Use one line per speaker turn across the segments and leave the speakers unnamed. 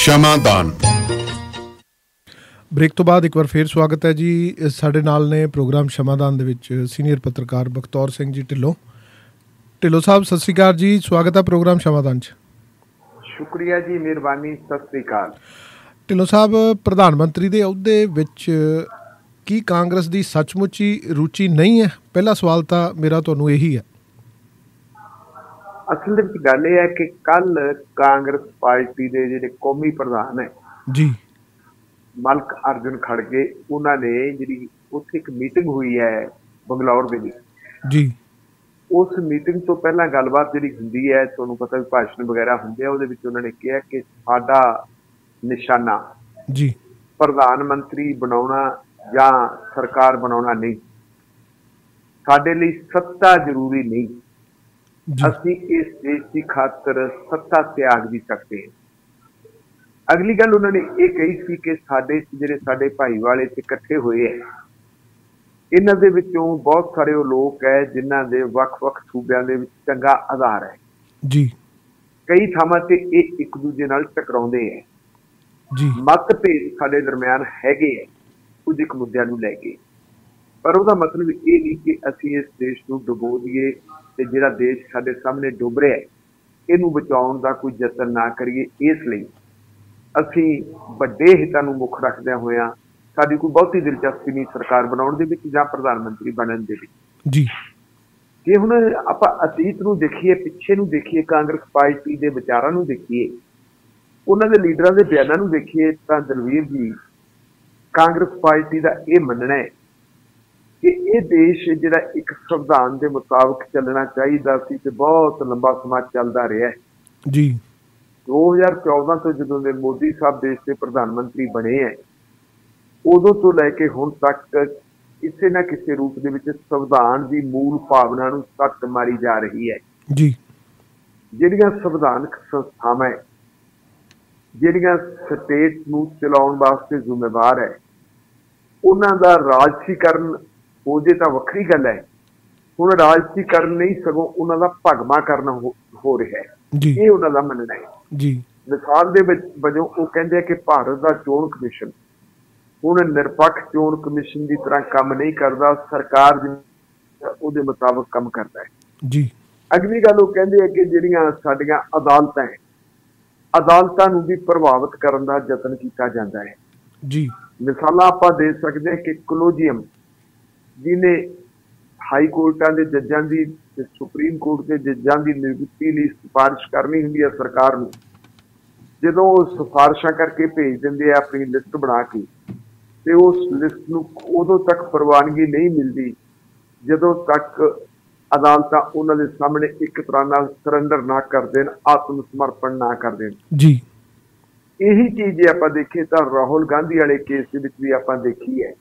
ਸ਼ਮਾਦਾਨ।
Break ਤੋਂ ਬਾਅਦ ਇੱਕ ਵਾਰ ਫੇਰ ਸਵਾਗਤ ਹੈ ਜੀ। ਸਾਡੇ ਨਾਲ ਨੇ ਪ੍ਰੋਗਰਾਮ ਸ਼ਮਾਦਾਨ ਦੇ ਵਿੱਚ ਸੀਨੀਅਰ ਪੱਤਰਕਾਰ ਬਖਤੌਰ ਸਿੰਘ ਜੀ ਢਿੱਲੋਂ। ਢਿੱਲੋਂ ਸਾਹਿਬ ਸਤਿ ਸ੍ਰੀ ਅਕਾਲ ਜੀ। ਸਵਾਗਤ ਹੈ ਪ੍ਰੋਗਰਾਮ ਸ਼ਮਾਦਾਨ 'ਚ।
ਸ਼ੁਕਰੀਆ ਜੀ ਮਿਹਰਬਾਨੀ ਸਤਿ ਸ੍ਰੀ ਅਕਾਲ।
ਢਿੱਲੋਂ ਸਾਹਿਬ ਪ੍ਰਧਾਨ ਮੰਤਰੀ ਦੇ ਅਹੁਦੇ ਵਿੱਚ ਕੀ ਕਾਂਗਰਸ ਦੀ ਸੱਚਮੁੱਚ ਹੀ ਰੁਚੀ ਨਹੀਂ ਹੈ? ਪਹਿਲਾ ਸਵਾਲ ਤਾਂ ਮੇਰਾ ਤੁਹਾਨੂੰ ਇਹੀ ਹੈ।
ਅਸਲ ਦੇ ਵਿੱਚ ਗੱਲ ਇਹ ਹੈ ਕਿ ਕੱਲ ਕਾਂਗਰਸ ਪਾਰਟੀ ਦੇ ਜਿਹੜੇ ਕੌਮੀ ਪ੍ਰਧਾਨ ਹੈ
ਜੀ।
ਮਲਕ ਅਰਜੁਨ ਖੜਗੇ ਉਹਨਾਂ ਨੇ ਜਿਹੜੀ ਉੱਥੇ ਇੱਕ ਮੀਟਿੰਗ ਹੋਈ ਹੈ ਬੰਗਲੌਰ ਦੇ ਵਿੱਚ।
ਜੀ।
ਉਸ ਮੀਟਿੰਗ ਤੋਂ ਪਹਿਲਾਂ ਗੱਲਬਾਤ ਜਿਹੜੀ ਹੁੰਦੀ ਹੈ ਤੁਹਾਨੂੰ ਪਤਾ ਵੀ ਭਾਸ਼ਣ ਵਗੈਰਾ ਹੁੰਦੇ ਆ ਉਹਦੇ ਵਿੱਚ ਉਹਨਾਂ ਨੇ ਕਿਹਾ ਕਿ ਸਾਡਾ ਨਿਸ਼ਾਨਾ
ਜੀ।
ਪ੍ਰਧਾਨ ਮੰਤਰੀ ਬਣਾਉਣਾ ਜਾਂ ਸਰਕਾਰ ਬਣਾਉਣਾ ਨਹੀਂ। ਸਾਡੇ ਲਈ ਸੱਤਾ ਜ਼ਰੂਰੀ ਨਹੀਂ। ਅਸੀਂ ਇਸ ਦੇਸ਼ ਦੀ ਖਾਤਰ ਸੱਤਾ ਤਿਆਗ ਵੀ ਸਕਦੇ ਹਾਂ। ਅਗਲੀ ਗੱਲ ਉਹਨਾਂ ਨੇ ਇਹ ਕਹੀ ਸੀ ਕਿ ਸਾਡੇ ਜਿਹੜੇ ਸਾਡੇ ਭਾਈ ਵਾਲੇ ਤੇ ਇਕੱਠੇ ਹੋਏ ਐ ਇਹਨਾਂ ਦੇ ਵਿੱਚੋਂ ਬਹੁਤ ਸਾਰੇ ਉਹ ਲੋਕ ਐ ਜਿਨ੍ਹਾਂ ਦੇ ਵੱਖ-ਵੱਖ ਸੂਬਿਆਂ ਦੇ ਵਿੱਚ ਚੰਗਾ ਆਧਾਰ ਹੈ
ਜੀ।
ਕਈ ਥਾਵਾਂ ਤੇ ਇਹ ਇੱਕ ਦੂਜੇ ਨਾਲ ਟਕਰਾਉਂਦੇ ਐ।
ਜੀ।
ਮਤਭੇਦ ਸਾਡੇ ਦਰਮਿਆਨ ਹੈਗੇ ਐ ਕੁਝ ਇੱਕ ਮੁੱਦਿਆਂ ਨੂੰ ਲੈ ਕੇ। ਪਰ ਉਹਦਾ ਮਤਲਬ ਇਹ ਨਹੀਂ ਕਿ ਅਸੀਂ ਇਸ ਦੇਸ਼ ਨੂੰ ਡੁਬੋ ਦਈਏ ਤੇ ਜਿਹੜਾ ਦੇਸ਼ ਸਾਡੇ ਸਾਹਮਣੇ ਡੁੱਬ ਰਿਹਾ ਹੈ ਇਹਨੂੰ ਬਚਾਉਣ ਦਾ ਕੋਈ ਯਤਨ ਨਾ ਕਰੀਏ। ਇਸ ਲਈ ਅਸੀਂ ਵੱਡੇ ਹਿੱਤਾਂ ਨੂੰ ਮੁੱਖ ਰੱਖਦਿਆਂ ਹੋਇਆਂ ਸਾਡੀ ਕੋਈ ਬਹੁਤੀ ਦਿਲਚਸਪੀ ਨਹੀਂ ਸਰਕਾਰ ਬਣਾਉਣ ਦੇ ਵਿੱਚ ਜਾਂ ਪ੍ਰਧਾਨ ਮੰਤਰੀ ਬਣਨ ਦੇ ਵਿੱਚ।
ਜੀ।
ਜੇ ਹੁਣ ਆਪਾਂ ਅਤੀਤ ਨੂੰ ਦੇਖੀਏ ਪਿੱਛੇ ਨੂੰ ਦੇਖੀਏ ਕਾਂਗਰਸ ਪਾਰਟੀ ਦੇ ਵਿਚਾਰਾਂ ਨੂੰ ਦੇਖੀਏ ਉਹਨਾਂ ਦੇ ਲੀਡਰਾਂ ਦੇ ਬਿਆਨਾਂ ਨੂੰ ਦੇਖੀਏ ਤਾਂ ਦਲਵੀਰ ਜੀ ਕਾਂਗਰਸ ਪਾਰਟੀ ਦਾ ਇਹ ਮੰਨਣਾ ਹੈ ਕਿ ਇਹ ਦੇਸ਼ ਜਿਹੜਾ ਇੱਕ ਸੰਵਿਧਾਨ ਦੇ ਮੁਤਾਬਕ ਚੱਲਣਾ ਚਾਹੀਦਾ ਸੀ ਤੇ ਬਹੁਤ ਲੰਬਾ ਸਮਾਂ ਚੱਲਦਾ ਰਿਹਾ
ਜੀ।
2014 ਤੋਂ ਜਦੋਂ ਦੇ ਮੋਦੀ ਸਾਹਿਬ ਦੇਸ਼ ਦੇ ਪ੍ਰਧਾਨ ਮੰਤਰੀ ਬਣੇ ਹੈ ਉਦੋਂ ਤੋਂ ਲੈ ਕੇ ਹੁਣ ਤੱਕ ਕਿਸੇ ਨਾ ਕਿਸੇ ਰੂਪ ਦੇ ਵਿੱਚ ਸੰਵਿਧਾਨ ਦੀ ਮੂਲ ਭਾਵਨਾ ਨੂੰ ਸੱਟ ਮਾਰੀ ਜਾ ਰਹੀ ਹੈ।
ਜੀ।
ਜਿਹੜੀਆਂ ਸੰਵਿਧਾਨਕ ਸੰਸਥਾਵਾਂ ਜਿਹੜੀਆਂ ਸਟੇਟ ਨੂੰ ਚਲਾਉਣ ਵਾਸਤੇ ਜ਼ਿੰਮੇਵਾਰ ਹੈ ਉਹਨਾਂ ਦਾ ਰਾਜਸੀਕਰਨ ਜੇ ਤਾਂ ਵੱਖਰੀ ਗੱਲ ਹੈ। ਹੁਣ ਰਾਜਸੀਕਰਨ ਨਹੀਂ ਸਗੋਂ ਉਹਨਾਂ ਦਾ ਭਗਮਾ ਕਰਨਾ ਹੋ- ਰਿਹਾ ਹੈ। ਇਹ ਉਹਨਾਂ ਦਾ ਮੰਨਣਾ ਹੈ।
ਜੀ।
ਮਿਸਾਲ ਦੇ ਵਿੱਚ ਵਜੋਂ ਉਹ ਕਹਿੰਦੇ ਆ ਕਿ ਭਾਰਤ ਦਾ ਚੋਣ ਕਮਿਸ਼ਨ ਹੁਣ ਨਿਰਪੱਖ ਚੋਣ ਕਮਿਸ਼ਨ ਦੀ ਤਰ੍ਹਾਂ ਕੰਮ ਨਹੀਂ ਕਰਦਾ ਸਰਕਾਰ ਉਹਦੇ ਮੁਤਾਬਕ ਕੰਮ ਕਰਦਾ ਹੈ।
ਜੀ।
ਅਗਲੀ ਗੱਲ ਉਹ ਕਹਿੰਦੇ ਆ ਕਿ ਜਿਹੜੀਆਂ ਸਾਡੀਆਂ ਅਦਾਲਤਾਂ ਹੈ ਅਦਾਲਤਾਂ ਨੂੰ ਵੀ ਪ੍ਰਭਾਵਿਤ ਕਰਨ ਦਾ ਯਤਨ ਕੀਤਾ ਜਾਂਦਾ ਹੈ।
ਜੀ।
ਮਿਸਾਲਾਂ ਆਪਾਂ ਦੇ ਸਕਦੇ ਹਾਂ ਕਿ ਕਲੋਜੀਅਮ ਜਿਹਨੇ ਹਾਈ ਕੋਰਟਾਂ ਦੇ ਜੱਜਾਂ ਦੀ ਤੇ ਸੁਪਰੀਮ ਕੋਰਟ ਦੇ ਜੱਜਾਂ ਦੀ ਨਿਯੁਕਤੀ ਲਈ ਸਿਫਾਰਿਸ਼ ਕਰਨੀ ਹੁੰਦੀ ਹੈ ਸਰਕਾਰ ਨੂੰ ਜਦੋਂ ਉਹ ਸਿਫਾਰਿਸ਼ਾਂ ਕਰਕੇ ਭੇਜ ਦਿੰਦੇ ਆ ਆਪਣੀ ਲਿਸਟ ਬਣਾ ਕੇ ਤੇ ਉਸ ਲਿਸਟ ਨੂੰ ਉਦੋਂ ਤੱਕ ਪ੍ਰਵਾਨਗੀ ਨਹੀਂ ਮਿਲਦੀ ਜਦੋਂ ਤੱਕ ਅਦਾਲਤਾਂ ਉਹਨਾਂ ਦੇ ਸਾਹਮਣੇ ਇੱਕ ਤਰ੍ਹਾਂ ਨਾਲ ਸਰੈਂਡਰ ਨਾ ਕਰ ਦੇਣ ਆਤਮ ਸਮਰਪਣ ਨਾ ਕਰ ਦੇਣ।
ਜੀ।
ਇਹੀ ਚੀਜ਼ ਜੇ ਆਪਾਂ ਦੇਖੀਏ ਤਾਂ ਰਾਹੁਲ ਗਾਂਧੀ ਵਾਲੇ ਕੇਸ ਦੇ ਵਿੱਚ ਵੀ ਆਪਾਂ ਦੇਖੀ ਹੈ।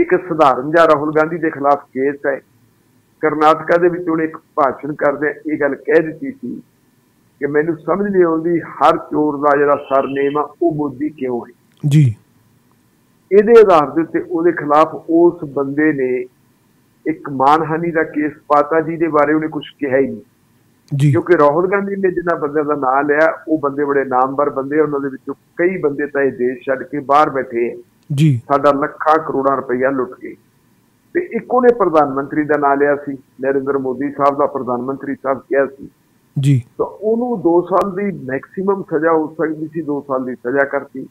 ਇੱਕ ਸਧਾਰਨ ਜਿਹਾ ਰਾਹੁਲ ਗਾਂਧੀ ਦੇ ਖਿਲਾਫ ਕੇਸ ਹੈ। ਕਰਨਾਟਕਾ ਦੇ ਵਿੱਚ ਉਹਨੇ ਇੱਕ ਭਾਸ਼ਣ ਕਰਦੇ ਇਹ ਗੱਲ ਕਹਿ ਦਿੱਤੀ ਸੀ ਕਿ ਮੈਨੂੰ ਸਮਝ ਨਹੀਂ ਆਉਂਦੀ ਹਰ ਚੋਰ ਦਾ ਜਿਹੜਾ ਸਰਨੇਮ ਆ ਉਹ ਮੋਦੀ ਕਿਉਂ ਹੈ?
ਜੀ।
ਇਹਦੇ ਆਧਾਰ ਦੇ ਉੱਤੇ ਉਹਦੇ ਖਿਲਾਫ ਉਸ ਬੰਦੇ ਨੇ ਇੱਕ ਮਾਨਹਾਨੀ ਦਾ ਕੇਸ ਪਾਤਾ ਜਿਹਦੇ ਬਾਰੇ ਉਹਨੇ ਕੁਝ ਕਿਹਾ ਹੀ ਨਹੀਂ।
ਜੀ।
ਕਿਉਂਕਿ ਰਾਹੁਲ ਗਾਂਧੀ ਨੇ ਜਿਨ੍ਹਾਂ ਬੰਦਿਆਂ ਦਾ ਨਾਮ ਲਿਆ ਉਹ ਬੰਦੇ ਬੜੇ ਨਾਮਵਰ ਬੰਦੇ ਉਹਨਾਂ ਦੇ ਵਿੱਚੋਂ ਕਈ ਬੰਦੇ ਤਾਂ ਇਹ ਦੇਸ਼ ਛੱਡ ਕੇ ਬਾਹਰ ਬੈਠੇ ਆ।
ਜੀ।
ਸਾਡਾ ਲੱਖਾਂ ਕਰੋੜਾਂ ਰੁਪਈਆ ਲੁੱਟ ਗਏ। ਤੇ ਇੱਕੋ ਨੇ ਪ੍ਰਧਾਨ ਮੰਤਰੀ ਦਾ ਨਾਮ ਲਿਆ ਸੀ ਨਰਿੰਦਰ ਮੋਦੀ ਸਾਹਿਬ ਦਾ ਪ੍ਰਧਾਨ ਮੰਤਰੀ ਸਾਹਿਬ ਕਿਹਾ ਸੀ।
ਜੀ।
ਤਾਂ ਉਹਨੂੰ 2 ਸਾਲ ਦੀ ਮੈਕਸਿਮਮ ਸਜ਼ਾ ਹੋ ਸਕਦੀ ਸੀ 2 ਸਾਲ ਦੀ ਸਜ਼ਾ ਕਰਤੀ।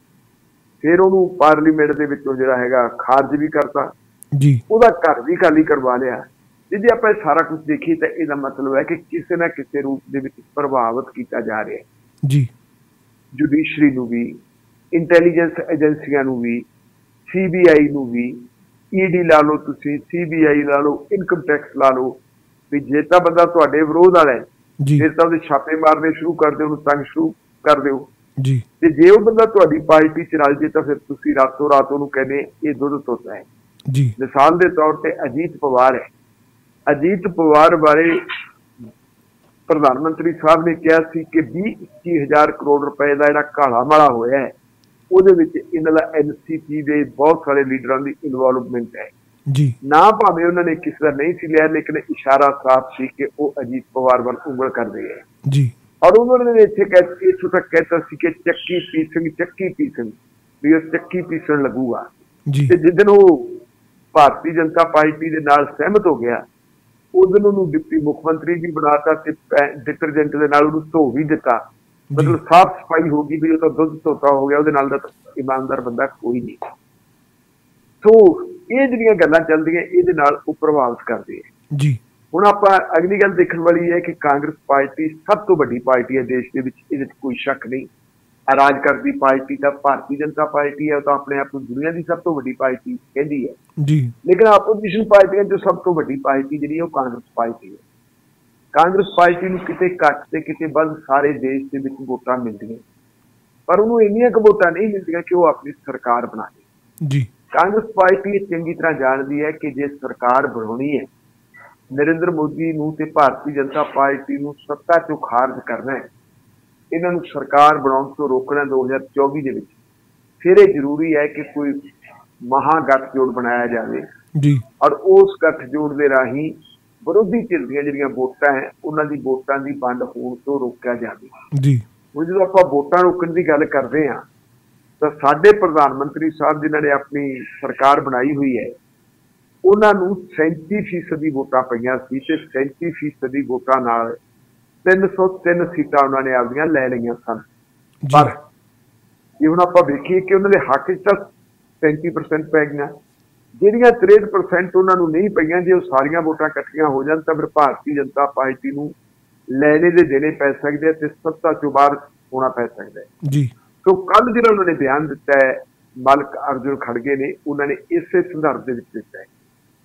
ਫਿਰ ਉਹਨੂੰ ਪਾਰਲੀਮੈਂਟ ਦੇ ਵਿੱਚੋਂ ਜਿਹੜਾ ਹੈਗਾ ਖਾਰਜ ਵੀ ਕਰਤਾ।
ਜੀ।
ਉਹਦਾ ਘਰ ਵੀ ਖਾਲੀ ਕਰਵਾ ਲਿਆ। ਜੇ ਜੇ ਆਪਾਂ ਸਾਰਾ ਕੁਝ ਦੇਖੀਏ ਤਾਂ ਇਹਦਾ ਮਤਲਬ ਹੈ ਕਿ ਕਿਸੇ ਨਾ ਕਿਸੇ ਰੂਪ ਦੇ ਵਿੱਚ ਪ੍ਰਭਾਵਿਤ ਕੀਤਾ ਜਾ ਰਿਹਾ ਹੈ।
ਜੀ।
ਜੁਡੀਸ਼ਰੀ ਨੂੰ ਵੀ ਇੰਟੈਲੀਜੈਂਸ ਏਜੰਸੀਆਂ ਨੂੰ ਵੀ ਸੀਬੀਆਈ ਨੂੰ ਵੀ ਈਡੀ ਲਾ ਲਓ ਤੁਸੀਂ ਸੀਬੀਆਈ ਲਾ ਲਓ ਇਨਕਮ ਟੈਕਸ ਲਾ ਲਓ ਵੀ ਜੇ ਤਾਂ ਬੰਦਾ ਤੁਹਾਡੇ ਵਿਰੋਧ ਵਾਲਾ ਹੈ
ਜੀ।
ਫਿਰ ਤਾਂ ਉਹਦੇ ਛਾਪੇ ਮਾਰਨੇ ਸ਼ੁਰੂ ਕਰ ਦਿਓ ਉਹਨੂੰ ਤੰਗ ਸ਼ੁਰੂ ਕਰ ਦਿਓ।
ਜੀ।
ਤੇ ਜੇ ਉਹ ਬੰਦਾ ਤੁਹਾਡੀ ਪਾਰਟੀ ਚ ਰਲ ਜੇ ਤਾਂ ਫਿਰ ਤੁਸੀਂ ਰਾਤੋਂ ਰਾਤ ਉਹਨੂੰ ਕਹਿੰਦੇ ਇਹ ਦੁੱਧ ਤੋਤਾ ਹੈ।
ਜੀ।
ਮਿਸਾਲ ਦੇ ਤੌਰ ਤੇ ਅਜੀਤ ਪਵਾਰ ਹੈ। ਅਜੀਤ ਪਵਾਰ ਬਾਰੇ ਪ੍ਰਧਾਨ ਮੰਤਰੀ ਸਾਹਿਬ ਨੇ ਕਿਹਾ ਸੀ ਕਿ 20 21000 ਕਰੋੜ ਰੁਪਏ ਦਾ ਜਿਹੜਾ ਕਾਲਾ ਮਾਲਾ ਹੋਇਆ ਹੈ ਉਹਦੇ ਵਿੱਚ ਇਹਨਾਂ ਦਾ ਐਨਸੀਪੀ ਦੇ ਬਹੁਤ ਸਾਰੇ ਲੀਡਰਾਂ ਦੀ ਇਨਵੋਲਵਮੈਂਟ ਹੈ।
ਜੀ।
ਨਾ ਭਾਵੇਂ ਉਹਨਾਂ ਨੇ ਕਿਸੇ ਦਾ ਨਹੀਂ ਸੀ ਲਿਆ ਲੇਕਿਨ ਇਸ਼ਾਰਾ ਸਾਫ਼ ਸੀ ਕਿ ਉਹ ਅਜੀਤ ਪਵਾਰ ਵੱਲ ਉਂਗਲ ਕਰਦੇ ਹੈ।
ਜੀ।
ਔਰ ਉਹਨਾਂ ਨੇ ਇੱਥੇ ਕਹਿ ਇੱਥੋਂ ਤੱਕ ਕਹਿਤਾ ਸੀ ਕਿ ਚੱਕੀ ਪੀਸਣ ਚੱਕੀ ਪੀਸਣ ਵੀ ਉਹ ਚੱਕੀ ਪੀਸਣ ਲੱਗੂਗਾ।
ਜੀ।
ਤੇ ਜਿੱਦਨ ਉਹ ਭਾਰਤੀ ਜਨਤਾ ਪਾਰਟੀ ਦੇ ਨਾਲ ਸਹਿਮਤ ਹੋ ਗਿਆ ਉਦੋਂ ਉਹਨੂੰ ਡਿਪਟੀ ਮੁੱਖ ਮੰਤਰੀ ਵੀ ਬਣਾਤਾ ਤੇ ਡਿਟਰਜੈਂਟ ਦੇ ਨਾਲ ਉਹਨੂੰ ਧੋ ਵੀ ਦਿੱਤਾ। ਮਤਲਬ ਸਾਫ਼ ਸਫ਼ਾਈ ਹੋ ਗਈ ਵੀ ਉਹ ਤਾਂ ਦੁੱਧ ਧੋਤਾ ਹੋ ਗਿਆ ਉਹਦੇ ਨਾਲ ਦਾ ਇਮਾਨਦਾਰ ਬੰਦਾ ਕੋਈ ਨਹੀਂ। ਸੋ ਇਹ ਜਿਹੜੀਆਂ ਗੱਲਾਂ ਚੱਲਦੀਆਂ ਇਹਦੇ ਨਾਲ ਉਹ ਪ੍ਰਭਾਵਿਤ ਕਰਦੇ ਆ।
ਜੀ।
ਹੁਣ ਆਪਾਂ ਅਗਲੀ ਗੱਲ ਦੇਖਣ ਵਾਲੀ ਹੈ ਕਿ ਕਾਂਗਰਸ ਪਾਰਟੀ ਸਭ ਤੋਂ ਵੱਡੀ ਪਾਰਟੀ ਹੈ ਦੇਸ਼ ਦੇ ਵਿੱਚ ਇਹਦੇ ਵਿੱਚ ਕੋਈ ਸ਼ੱਕ ਨਹੀਂ। ਰਾਜ ਕਰਦੀ ਪਾਰਟੀ ਤਾਂ ਭਾਰਤੀ ਜਨਤਾ ਪਾਰਟੀ ਹੈ ਉਹ ਤਾਂ ਆਪਣੇ ਆਪ ਨੂੰ ਦੁਨੀਆ ਦੀ ਸਭ ਤੋਂ ਵੱਡੀ ਪਾਰਟੀ ਕਹਿੰਦੀ ਹੈ।
ਜੀ।
ਲੇਕਿਨ ਆਪੋਜੀਸ਼ਨ ਪਾਰਟੀਆਂ ਜੋ ਸਭ ਤੋਂ ਵੱਡੀ ਪਾਰਟੀ ਜਿਹੜੀ ਉਹ ਕਾਂਗਰਸ ਪਾਰਟੀ ਹੈ। ਕਾਂਗਰਸ ਪਾਰਟੀ ਨੂੰ ਕਿਤੇ ਘੱਟ ਤੇ ਕਿਤੇ ਵੱਧ ਸਾਰੇ ਦੇਸ਼ ਦੇ ਵਿੱਚ ਵੋਟਾਂ ਮਿਲਦੀਆਂ। ਪਰ ਉਹਨੂੰ ਇੰਨੀਆਂ ਕੁ ਵੋਟਾਂ ਨਹੀਂ ਮਿਲਦੀਆਂ ਕਿ ਉਹ ਆਪਣੀ ਸਰਕਾਰ ਬਣਾ ਲੇ
ਜੀ।
ਕਾਂਗਰਸ ਪਾਰਟੀ ਇਹ ਚੰਗੀ ਤਰ੍ਹਾਂ ਜਾਣਦੀ ਹੈ ਕਿ ਜੇ ਸਰਕਾਰ ਬਣਾਉਣੀ ਹੈ ਨਰਿੰਦਰ ਮੋਦੀ ਨੂੰ ਤੇ ਭਾਰਤੀ ਜਨਤਾ ਪਾਰਟੀ ਨੂੰ ਸੱਤਾ ਚੋਂ ਖਾਰਜ ਕਰਨਾ ਹੈ ਇਹਨਾਂ ਨੂੰ ਸਰਕਾਰ ਬਣਾਉਣ ਤੋਂ ਰੋਕਣਾ 2024 ਦੇ ਵਿੱਚ ਫਿਰ ਇਹ ਜ਼ਰੂਰੀ ਹੈ ਕਿ ਕੋਈ ਮਹਾ ਗੱਠਜੋੜ ਬਣਾਇਆ ਜਾਵੇ।
ਜੀ।
ਔਰ ਉਸ ਗੱਠਜੋੜ ਦੇ ਰਾਹੀਂ ਵਿਰੋਧੀ ਧਿਰ ਦੀਆਂ ਜਿਹੜੀਆਂ ਵੋਟਾਂ ਹੈ ਉਹਨਾਂ ਦੀ ਵੋਟਾਂ ਦੀ ਵੰਡ ਹੋਣ ਤੋਂ ਰੋਕਿਆ ਜਾਵੇ।
ਜੀ।
ਹੁਣ ਜਦੋਂ ਆਪਾਂ ਵੋਟਾਂ ਰੋਕਣ ਦੀ ਗੱਲ ਕਰਦੇ ਹਾਂ ਤਾਂ ਸਾਡੇ ਪ੍ਰਧਾਨ ਮੰਤਰੀ ਸਾਹਿਬ ਜਿਨ੍ਹਾਂ ਨੇ ਆਪਣੀ ਸਰਕਾਰ ਬਣਾਈ ਹੋਈ ਹੈ ਉਹਨਾਂ ਨੂੰ 37% ਦੀ ਵੋਟਾਂ ਪਈਆਂ ਸੀ ਤੇ 37% ਦੀ ਵੋਟਾਂ ਨਾਲ 303 ਸੀਟਾਂ ਉਹਨਾਂ ਨੇ ਆਪਦੀਆਂ ਲੈ ਲਈਆਂ ਸਨ। ਪਰ ਜੇ ਹੁਣ ਆਪਾਂ ਵੇਖੀਏ ਕਿ ਉਹਨਾਂ ਦੇ ਹੱਕ 'ਚ ਤਾਂ 37% ਪੈ ਗਈਆਂ। ਜਿਹੜੀਆਂ 63% ਉਹਨਾਂ ਨੂੰ ਨਹੀਂ ਪਈਆਂ ਜੇ ਉਹ ਸਾਰੀਆਂ ਵੋਟਾਂ ਇਕੱਠੀਆਂ ਹੋ ਜਾਣ ਤਾਂ ਫਿਰ ਭਾਰਤੀ ਜਨਤਾ ਪਾਰਟੀ ਨੂੰ ਲੈਣੇ ਦੇ ਦੇਣੇ ਪੈ ਸਕਦੇ ਤੇ ਸੱਤਾ ਚੋਂ ਬਾਹਰ ਹੋਣਾ ਪੈ ਸਕਦਾ ਹੈ।
ਜੀ।
ਸੋ ਕੱਲ ਜਿਹੜਾ ਉਹਨਾਂ ਨੇ ਬਿਆਨ ਦਿੱਤਾ ਹੈ ਮਲਕ ਅਰਜੁਨ ਖੜਗੇ ਨੇ ਉਹਨਾਂ ਨੇ ਇਸੇ ਸੰਦਰਭ ਦੇ ਵਿੱਚ ਦਿੱਤਾ ਹੈ।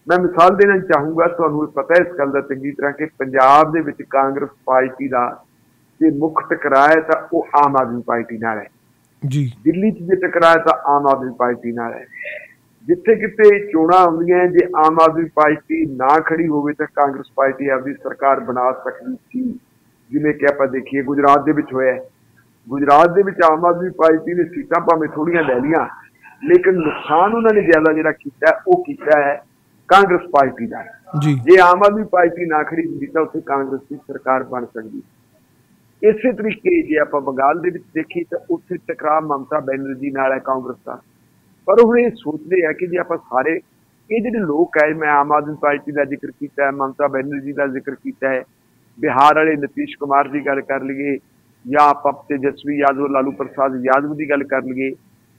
ਮੈਂ ਮਿਸਾਲ ਦੇਣਾ ਚਾਹੂੰਗਾ ਤੁਹਾਨੂੰ ਪਤਾ ਹੈ ਇਸ ਗੱਲ ਦਾ ਚੰਗੀ ਤਰ੍ਹਾਂ ਕਿ ਪੰਜਾਬ ਦੇ ਵਿੱਚ ਕਾਂਗਰਸ ਪਾਰਟੀ ਦਾ ਜੇ ਮੁੱਖ ਟਕਰਾਅ ਹੈ ਤਾਂ ਉਹ ਆਮ ਆਦਮੀ ਪਾਰਟੀ ਨਾਲ ਹੈ।
ਜੀ।
ਦਿੱਲੀ 'ਚ ਜੇ ਟਕਰਾਅ ਤਾਂ ਆਮ ਆਦਮੀ ਪਾਰਟੀ ਨਾਲ ਹੈ। ਜਿੱਥੇ ਕਿਤੇ ਚੋਣਾਂ ਆਉਂਦੀਆਂ ਜੇ ਆਮ ਆਦਮੀ ਪਾਰਟੀ ਨਾ ਖੜੀ ਹੋਵੇ ਤਾਂ ਕਾਂਗਰਸ ਪਾਰਟੀ ਆਪਦੀ ਸਰਕਾਰ ਬਣਾ ਸਕਦੀ ਸੀ। ਜਿਵੇਂ ਕਿ ਆਪਾਂ ਦੇਖੀਏ ਗੁਜਰਾਤ ਦੇ ਵਿੱਚ ਹੋਇਆ। ਗੁਜਰਾਤ ਦੇ ਵਿੱਚ ਆਮ ਆਦਮੀ ਪਾਰਟੀ ਨੇ ਸੀਟਾਂ ਭਾਵੇਂ ਥੋੜੀਆਂ ਲੈ ਲਈਆਂ ਲੇਕਿਨ ਨੁਕਸਾਨ ਉਹਨਾਂ ਨੇ ਜ਼ਿਆਦਾ ਜਿਹੜਾ ਕੀਤਾ ਉਹ ਕੀਤਾ ਹੈ ਕਾਂਗਰਸ ਪਾਰਟੀ ਦਾ।
ਜੀ।
ਜੇ ਆਮ ਆਦਮੀ ਪਾਰਟੀ ਨਾ ਖੜੀ ਹੁੰਦੀ ਤਾਂ ਉੱਥੇ ਕਾਂਗਰਸ ਦੀ ਸਰਕਾਰ ਬਣ ਸਕਦੀ। ਇਸੇ ਤਰੀਕੇ ਜੇ ਆਪਾਂ ਬੰਗਾਲ ਦੇ ਵਿੱਚ ਦੇਖੀ ਤਾਂ ਉੱਥੇ ਟਕਰਾਅ ਮਮਤਾ ਬੈਨਰਜੀ ਨਾਲ ਹੈ ਕਾਂਗਰਸ ਦਾ। ਪਰ ਹੁਣ ਇਹ ਸੋਚਦੇ ਆ ਕਿ ਜੇ ਆਪਾਂ ਸਾਰੇ, ਇਹ ਜਿਹੜੇ ਲੋਕ ਹੈ ਮੈਂ ਆਮ ਆਦਮੀ ਪਾਰਟੀ ਦਾ ਜ਼ਿਕਰ ਕੀਤਾ ਹੈ, ਮਮਤਾ ਬੈਨਰਜੀ ਦਾ ਜ਼ਿਕਰ ਕੀਤਾ ਹੈ, ਬਿਹਾਰ ਵਾਲੇ ਨਤੀਸ਼ ਕੁਮਾਰ ਦੀ ਗੱਲ ਕਰ ਲਈਏ, ਜਾਂ ਆਪਾਂ ਤੇਜਸਵੀ ਯਾਦਵ, ਲਾਲੂ ਪ੍ਰਸਾਦ ਯਾਦਵ ਦੀ ਗੱਲ ਕਰ ਲਈਏ,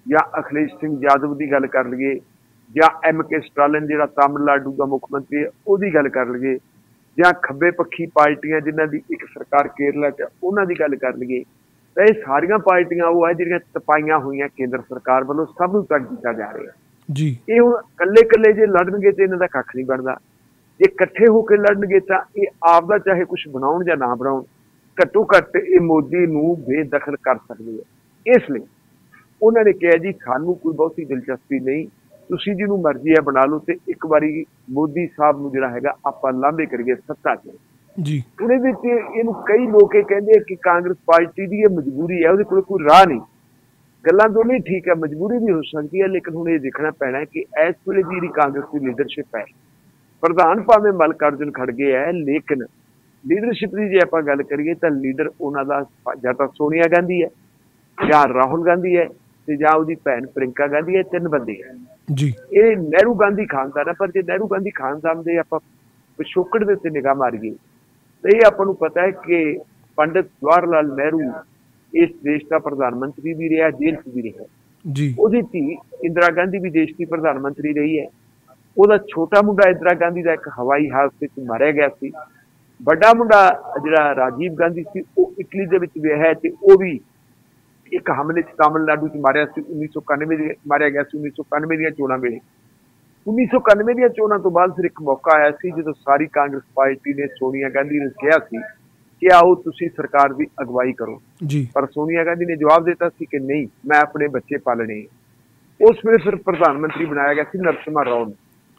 ਜਾਂ ਅਖਿਲੇਸ਼ ਸਿੰਘ ਯਾਦਵ ਦੀ ਗੱਲ ਕਰ ਲਈਏ, ਜਾਂ ਐਮ ਕੇ ਸਟਾਲਿਨ ਜਿਹੜਾ ਤਾਮਿਲਨਾਡੂ ਦਾ ਮੁੱਖ ਮੰਤਰੀ ਹੈ, ਉਹਦੀ ਗੱਲ ਕਰ ਲਈਏ, ਜਾਂ ਖੱਬੇ ਪੱਖੀ ਪਾਰਟੀਆਂ ਜਿਨ੍ਹਾਂ ਦੀ ਇੱਕ ਸਰਕਾਰ ਕੇਰਲਾ 'ਚ ਉਹਨਾਂ ਦੀ ਗੱਲ ਕਰ ਲਈਏ ਤਾਂ ਇਹ ਸਾਰੀਆਂ ਪਾਰਟੀਆਂ ਉਹ ਹੈ ਜਿਹੜੀਆਂ ਤਪਾਈਆਂ ਹੋਈਆਂ ਕੇਂਦਰ ਸਰਕਾਰ ਵੱਲੋਂ ਸਭ ਨੂੰ ਤੰਗ ਕੀਤਾ ਜਾ ਰਿਹਾ।
ਜੀ।
ਇਹ ਹੁਣ ਕੱਲੇ ਕੱਲੇ ਜੇ ਲੜਨਗੇ ਤੇ ਇਹਨਾਂ ਦਾ ਕੱਖ ਨਹੀਂ ਬਣਦਾ। ਜੇ ਇਕੱਠੇ ਹੋ ਕੇ ਲੜਨਗੇ ਤਾਂ ਇਹ ਆਪ ਦਾ ਚਾਹੇ ਕੁਝ ਬਣਾਉਣ ਜਾਂ ਨਾ ਬਣਾਉਣ ਘੱਟੋ ਘੱਟ ਇਹ ਮੋਦੀ ਨੂੰ ਬੇਦਖਲ ਕਰ ਸਕਦੇ ਆ। ਇਸ ਲਈ ਉਹਨਾਂ ਨੇ ਕਿਹਾ ਜੀ ਸਾਨੂੰ ਕੋਈ ਬਹੁਤੀ ਦਿਲਚਸਪੀ ਨਹੀਂ। ਤੁਸੀਂ ਜਿਹਨੂੰ ਮਰਜ਼ੀ ਹੈ ਬਣਾ ਲਓ ਤੇ ਇੱਕ ਵਾਰੀ ਮੋਦੀ ਸਾਹਿਬ ਨੂੰ ਜਿਹੜਾ ਹੈਗਾ ਆਪਾਂ ਲਾਂਭੇ ਕਰੀਏ ਸੱਤਾ 'ਚ।
ਜੀ।
ਉਹਦੇ ਵਿੱਚ ਇਹਨੂੰ ਕਈ ਲੋਕ ਇਹ ਕਹਿੰਦੇ ਕਿ ਕਾਂਗਰਸ ਪਾਰਟੀ ਦੀ ਇਹ ਮਜਬੂਰੀ ਹੈ ਉਹਦੇ ਕੋਲ ਕੋਈ ਰਾਹ ਨਹੀਂ। ਗੱਲਾਂ ਦੋਨੇ ਠੀਕ ਹੈ ਮਜਬੂਰੀ ਵੀ ਹੋ ਸਕਦੀ ਹੈ ਲੇਕਿਨ ਹੁਣ ਇਹ ਦੇਖਣਾ ਪੈਣਾ ਹੈ ਕਿ ਇਸ ਵੇਲੇ ਦੀ ਜਿਹੜੀ ਕਾਂਗਰਸ ਦੀ ਲੀਡਰਸ਼ਿਪ ਹੈ ਪ੍ਰਧਾਨ ਭਾਵੇਂ ਮਲਕ ਅਰਜੁਨ ਖੜਗੇ ਹੈ ਲੇਕਿਨ ਲੀਡਰਸ਼ਿਪ ਦੀ ਜੇ ਆਪਾਂ ਗੱਲ ਕਰੀਏ ਤਾਂ ਲੀਡਰ ਉਹਨਾਂ ਦਾ ਜਾਂ ਤਾਂ ਸੋਨੀਆ ਗਾਂਧੀ ਹੈ ਜਾਂ ਰਾਹੁਲ ਗਾਂਧੀ ਹੈ ਤੇ ਜਾਂ ਉਹਦੀ ਭੈਣ ਪ੍ਰਿੰਕਾ ਗਾਂਧੀ ਹੈ ਤਿੰਨ ਬੰਦੇ ਹੈ।
ਜੀ।
ਇਹ ਨਹਿਰੂ ਗਾਂਧੀ ਖਾਨਦਾਨ ਹੈ ਪਰ ਜੇ ਨਹਿਰੂ ਗਾਂਧੀ ਖਾਨਦਾਨ ਦੇ ਆਪਾਂ ਪਿਛੋਕੜ ਦੇ ਉੱਤੇ ਨਿਗਾਹ ਮਾਰੀਏ ਤਾਂ ਇਹ ਆਪਾਂ ਨੂੰ ਪਤਾ ਹੈ ਕਿ ਪੰਡਿਤ ਜਵਾਹਰ ਲਾਲ ਨਹਿਰੂ ਇਸ ਦੇਸ਼ ਦਾ ਪ੍ਰਧਾਨ ਮੰਤਰੀ ਵੀ ਰਿਹਾ ਜੇਲ੍ਹ 'ਚ ਵੀ ਰਿਹਾ।
ਜੀ।
ਉਹਦੀ ਧੀ ਇੰਦਰਾ ਗਾਂਧੀ ਵੀ ਦੇਸ਼ ਦੀ ਪ੍ਰਧਾਨ ਮੰਤਰੀ ਰਹੀ ਹੈ। ਉਹਦਾ ਛੋਟਾ ਮੁੰਡਾ ਇੰਦਰਾ ਗਾਂਧੀ ਦਾ ਇੱਕ ਹਵਾਈ ਹਾਦਸੇ 'ਚ ਮਾਰਿਆ ਗਿਆ ਸੀ। ਵੱਡਾ ਮੁੰਡਾ ਜਿਹੜਾ ਰਾਜੀਵ ਗਾਂਧੀ ਸੀ ਉਹ ਇਟਲੀ ਦੇ ਵਿੱਚ ਵਿਆਹਿਆ ਤੇ ਉਹ ਵੀ ਇੱਕ ਹਮਲੇ 'ਚ ਤਾਮਿਲਨਾਡੂ 'ਚ ਮਾਰਿਆ ਸੀ। 1991 ਦੇ ਮਾਰਿਆ ਗਿਆ ਸੀ 1991 ਦੀਆਂ ਚੋਣਾਂ ਵੇਲੇ। 1991 ਦੀਆਂ ਚੋਣਾਂ ਤੋਂ ਬਾਅਦ ਫਿਰ ਇੱਕ ਮੌਕਾ ਆਇਆ ਸੀ ਜਦੋਂ ਸਾਰੀ ਕਾਂਗਰਸ ਪਾਰਟੀ ਨੇ ਸੋਨੀਆ ਗਾਂਧੀ ਨੂੰ ਕਿਹਾ ਸੀ ਕਿ ਆਓ ਤੁਸੀਂ ਸਰਕਾਰ ਦੀ ਅਗਵਾਈ ਕਰੋ।
ਜੀ।
ਪਰ ਸੋਨੀਆ ਗਾਂਧੀ ਨੇ ਜਵਾਬ ਦਿੱਤਾ ਸੀ ਕਿ ਨਹੀਂ ਮੈਂ ਆਪਣੇ ਬੱਚੇ ਪਾਲਣੇ। ਉਸ ਵੇਲੇ ਫਿਰ ਪ੍ਰਧਾਨ ਮੰਤਰੀ ਬਣਾਇਆ ਗਿਆ ਸੀ ਨਰਸਿਮਹਾ ਰਾਓ ਨੂੰ।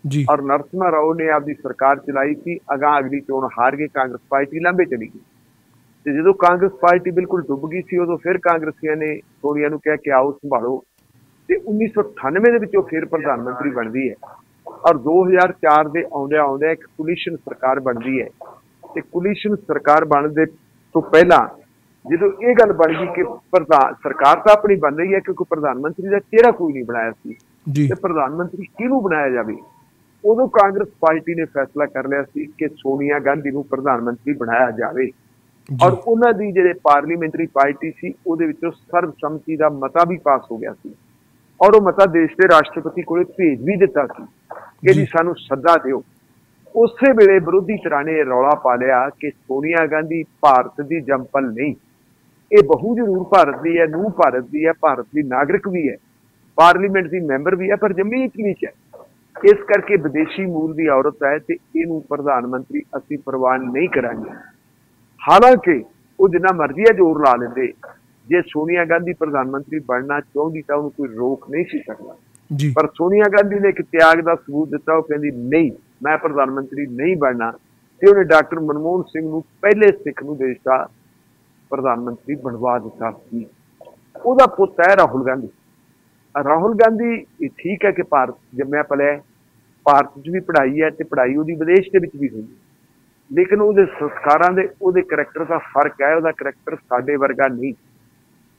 ਜੀ।
ਔਰ ਨਰਸਿਮਹਾ ਰਾਓ ਨੇ ਆਪਦੀ ਸਰਕਾਰ ਚਲਾਈ ਸੀ ਅਗਾਂਹ ਅਗਲੀ ਚੋਣ ਹਾਰ ਕੇ ਕਾਂਗਰਸ ਪਾਰਟੀ ਲੰਬੇ ਚਲੀ ਗਈ। ਤੇ ਜਦੋਂ ਕਾਂਗਰਸ ਪਾਰਟੀ ਬਿਲਕੁਲ ਡੁੱਬ ਗਈ ਸੀ ਉਦੋਂ ਫਿਰ ਕਾਂਗਰਸੀਆਂ ਨੇ ਸੋਨੀਆ ਨੂੰ ਕਿਹਾ ਕਿ ਆਓ ਸੰਭਾਲੋ। ਤੇ 1998 ਦੇ ਵਿੱਚ ਉਹ ਫਿਰ ਪ੍ਰਧਾਨ ਮੰਤਰੀ ਬਣਦੀ ਹੈ। ਔਰ 2004 ਦੇ ਆਉਂਦਿਆਂ ਆਉਂਦਿਆਂ ਇੱਕ ਕੋਲੀਸ਼ਨ ਸਰਕਾਰ ਬਣਦੀ ਹੈ। ਤੇ ਕੋਲੀਸ਼ਨ ਸਰਕਾਰ ਬਣਨ ਦੇ ਤੋਂ ਪਹਿਲਾਂ ਜਦੋਂ ਇਹ ਗੱਲ ਬਣ ਗਈ ਕਿ ਪ੍ਰਧਾਨ ਸਰਕਾਰ ਤਾਂ ਆਪਣੀ ਬਣ ਰਹੀ ਹੈ ਕਿਉਂਕਿ ਪ੍ਰਧਾਨ ਮੰਤਰੀ ਦਾ ਚਿਹਰਾ ਕੋਈ ਨਹੀਂ ਬਣਾਇਆ ਸੀ। ਤੇ ਪ੍ਰਧਾਨ ਮੰਤਰੀ ਕਿਹਨੂੰ ਬਣਾਇਆ ਜਾਵੇ? ਉਦੋਂ ਕਾਂਗਰਸ ਪਾਰਟੀ ਨੇ ਫੈਸਲਾ ਕਰ ਲਿਆ ਸੀ ਕਿ ਸੋਨੀਆ ਗਾਂਧੀ ਨੂੰ ਪ੍ਰਧਾਨ ਮੰਤਰੀ ਬਣਾਇਆ ਜਾਵੇ। ਔਰ ਉਹਨਾਂ ਦੀ ਜਿਹੜੇ ਪਾਰਲੀਮੈਂਟਰੀ ਪਾਰਟੀ ਸੀ ਉਹਦੇ ਵਿੱਚੋਂ ਸਰਬਸੰਮਤੀ ਦਾ ਮਤਾ ਵੀ ਪਾਸ ਹੋ ਗਿਆ ਸੀ। ਔਰ ਉਹ ਮਤਾ ਦੇਸ਼ ਦੇ ਰਾਸ਼ਟਰਪਤੀ ਕੋਲੇ ਭੇਜ ਵੀ ਦਿੱਤਾ ਸੀ ਕਿ
ਜੀ।
ਸਾਨੂੰ ਸੱਦਾ ਦਿਓ। ਉਸੇ ਵੇਲੇ ਵਿਰੋਧੀ ਧਿਰਾਂ ਨੇ ਰੌਲਾ ਪਾ ਲਿਆ ਕਿ ਸੋਨੀਆ ਗਾਂਧੀ ਭਾਰਤ ਦੀ ਜੰਪਲ ਨਹੀਂ। ਇਹ ਬਹੁ ਜ਼ਰੂਰ ਭਾਰਤ ਦੀ ਹੈ ਨੂੰ ਭਾਰਤ ਦੀ ਹੈ ਭਾਰਤ ਦੀ ਨਾਗਰਿਕ ਵੀ ਹੈ। ਪਾਰਲੀਮੈਂਟ ਦੀ ਮੈਂਬਰ ਵੀ ਹੈ ਪਰ ਜੰਮੀ ਇਟਲੀ ਚ ਹੈ। ਇਸ ਕਰਕੇ ਵਿਦੇਸ਼ੀ ਮੂਲ ਦੀ ਔਰਤ ਹੈ ਤੇ ਇਹਨੂੰ ਪ੍ਰਧਾਨ ਮੰਤਰੀ ਅਸੀਂ ਪ੍ਰਵਾਨ ਨਹੀਂ ਕਰਾਂਗੇ। ਹਾਲਾਂਕਿ ਉਹ ਜਿੰਨਾ ਮਰਜ਼ੀ ਹੈ ਜ਼ੋਰ ਲਾ ਲੈਂਦੇ। ਜੇ ਸੋਨੀਆ ਗਾਂਧੀ ਪ੍ਰਧਾਨ ਮੰਤਰੀ ਬਣਨਾ ਚਾਹੁੰਦੀ ਤਾਂ ਉਹਨੂੰ ਕੋਈ ਰੋਕ ਨਹੀਂ ਸੀ ਸਕਦਾ।
ਜੀ।
ਪਰ ਸੋਨੀਆ ਗਾਂਧੀ ਨੇ ਇੱਕ ਤਿਆਗ ਦਾ ਸਬੂਤ ਦਿੱਤਾ ਉਹ ਕਹਿੰਦੀ ਨਹੀਂ ਮੈਂ ਪ੍ਰਧਾਨ ਮੰਤਰੀ ਨਹੀਂ ਬਣਨਾ। ਤੇ ਉਹਨੇ ਡਾਕਟਰ ਮਨਮੋਹਨ ਸਿੰਘ ਨੂੰ ਪਹਿਲੇ ਸਿੱਖ ਨੂੰ ਦੇਸ਼ ਦਾ ਪ੍ਰਧਾਨ ਮੰਤਰੀ ਬਣਵਾ ਦਿੱਤਾ ਸੀ। ਉਹਦਾ ਪੁੱਤ ਹੈ ਰਾਹੁਲ ਗਾਂਧੀ। ਰਾਹੁਲ ਗਾਂਧੀ ਇਹ ਠੀਕ ਹੈ ਕਿ ਭਾਰਤ ਜੰਮਿਆ ਪਲਿਆ ਭਾਰਤ 'ਚ ਵੀ ਪੜ੍ਹਾਈ ਹੈ ਤੇ ਪੜ੍ਹਾਈ ਉਹਦੀ ਵਿਦੇਸ਼ ਦੇ ਵਿੱਚ ਵੀ ਹੋਈ ਲੇਕਿਨ ਉਹਦੇ ਸੰਸਕਾਰਾਂ ਦੇ ਉਹਦੇ ਕਰੈਕਟਰ ਦਾ ਫ਼ਰਕ ਹੈ ਉਹਦਾ ਕਰੈਕਟਰ ਸਾਡੇ ਵਰਗਾ ਨਹੀਂ।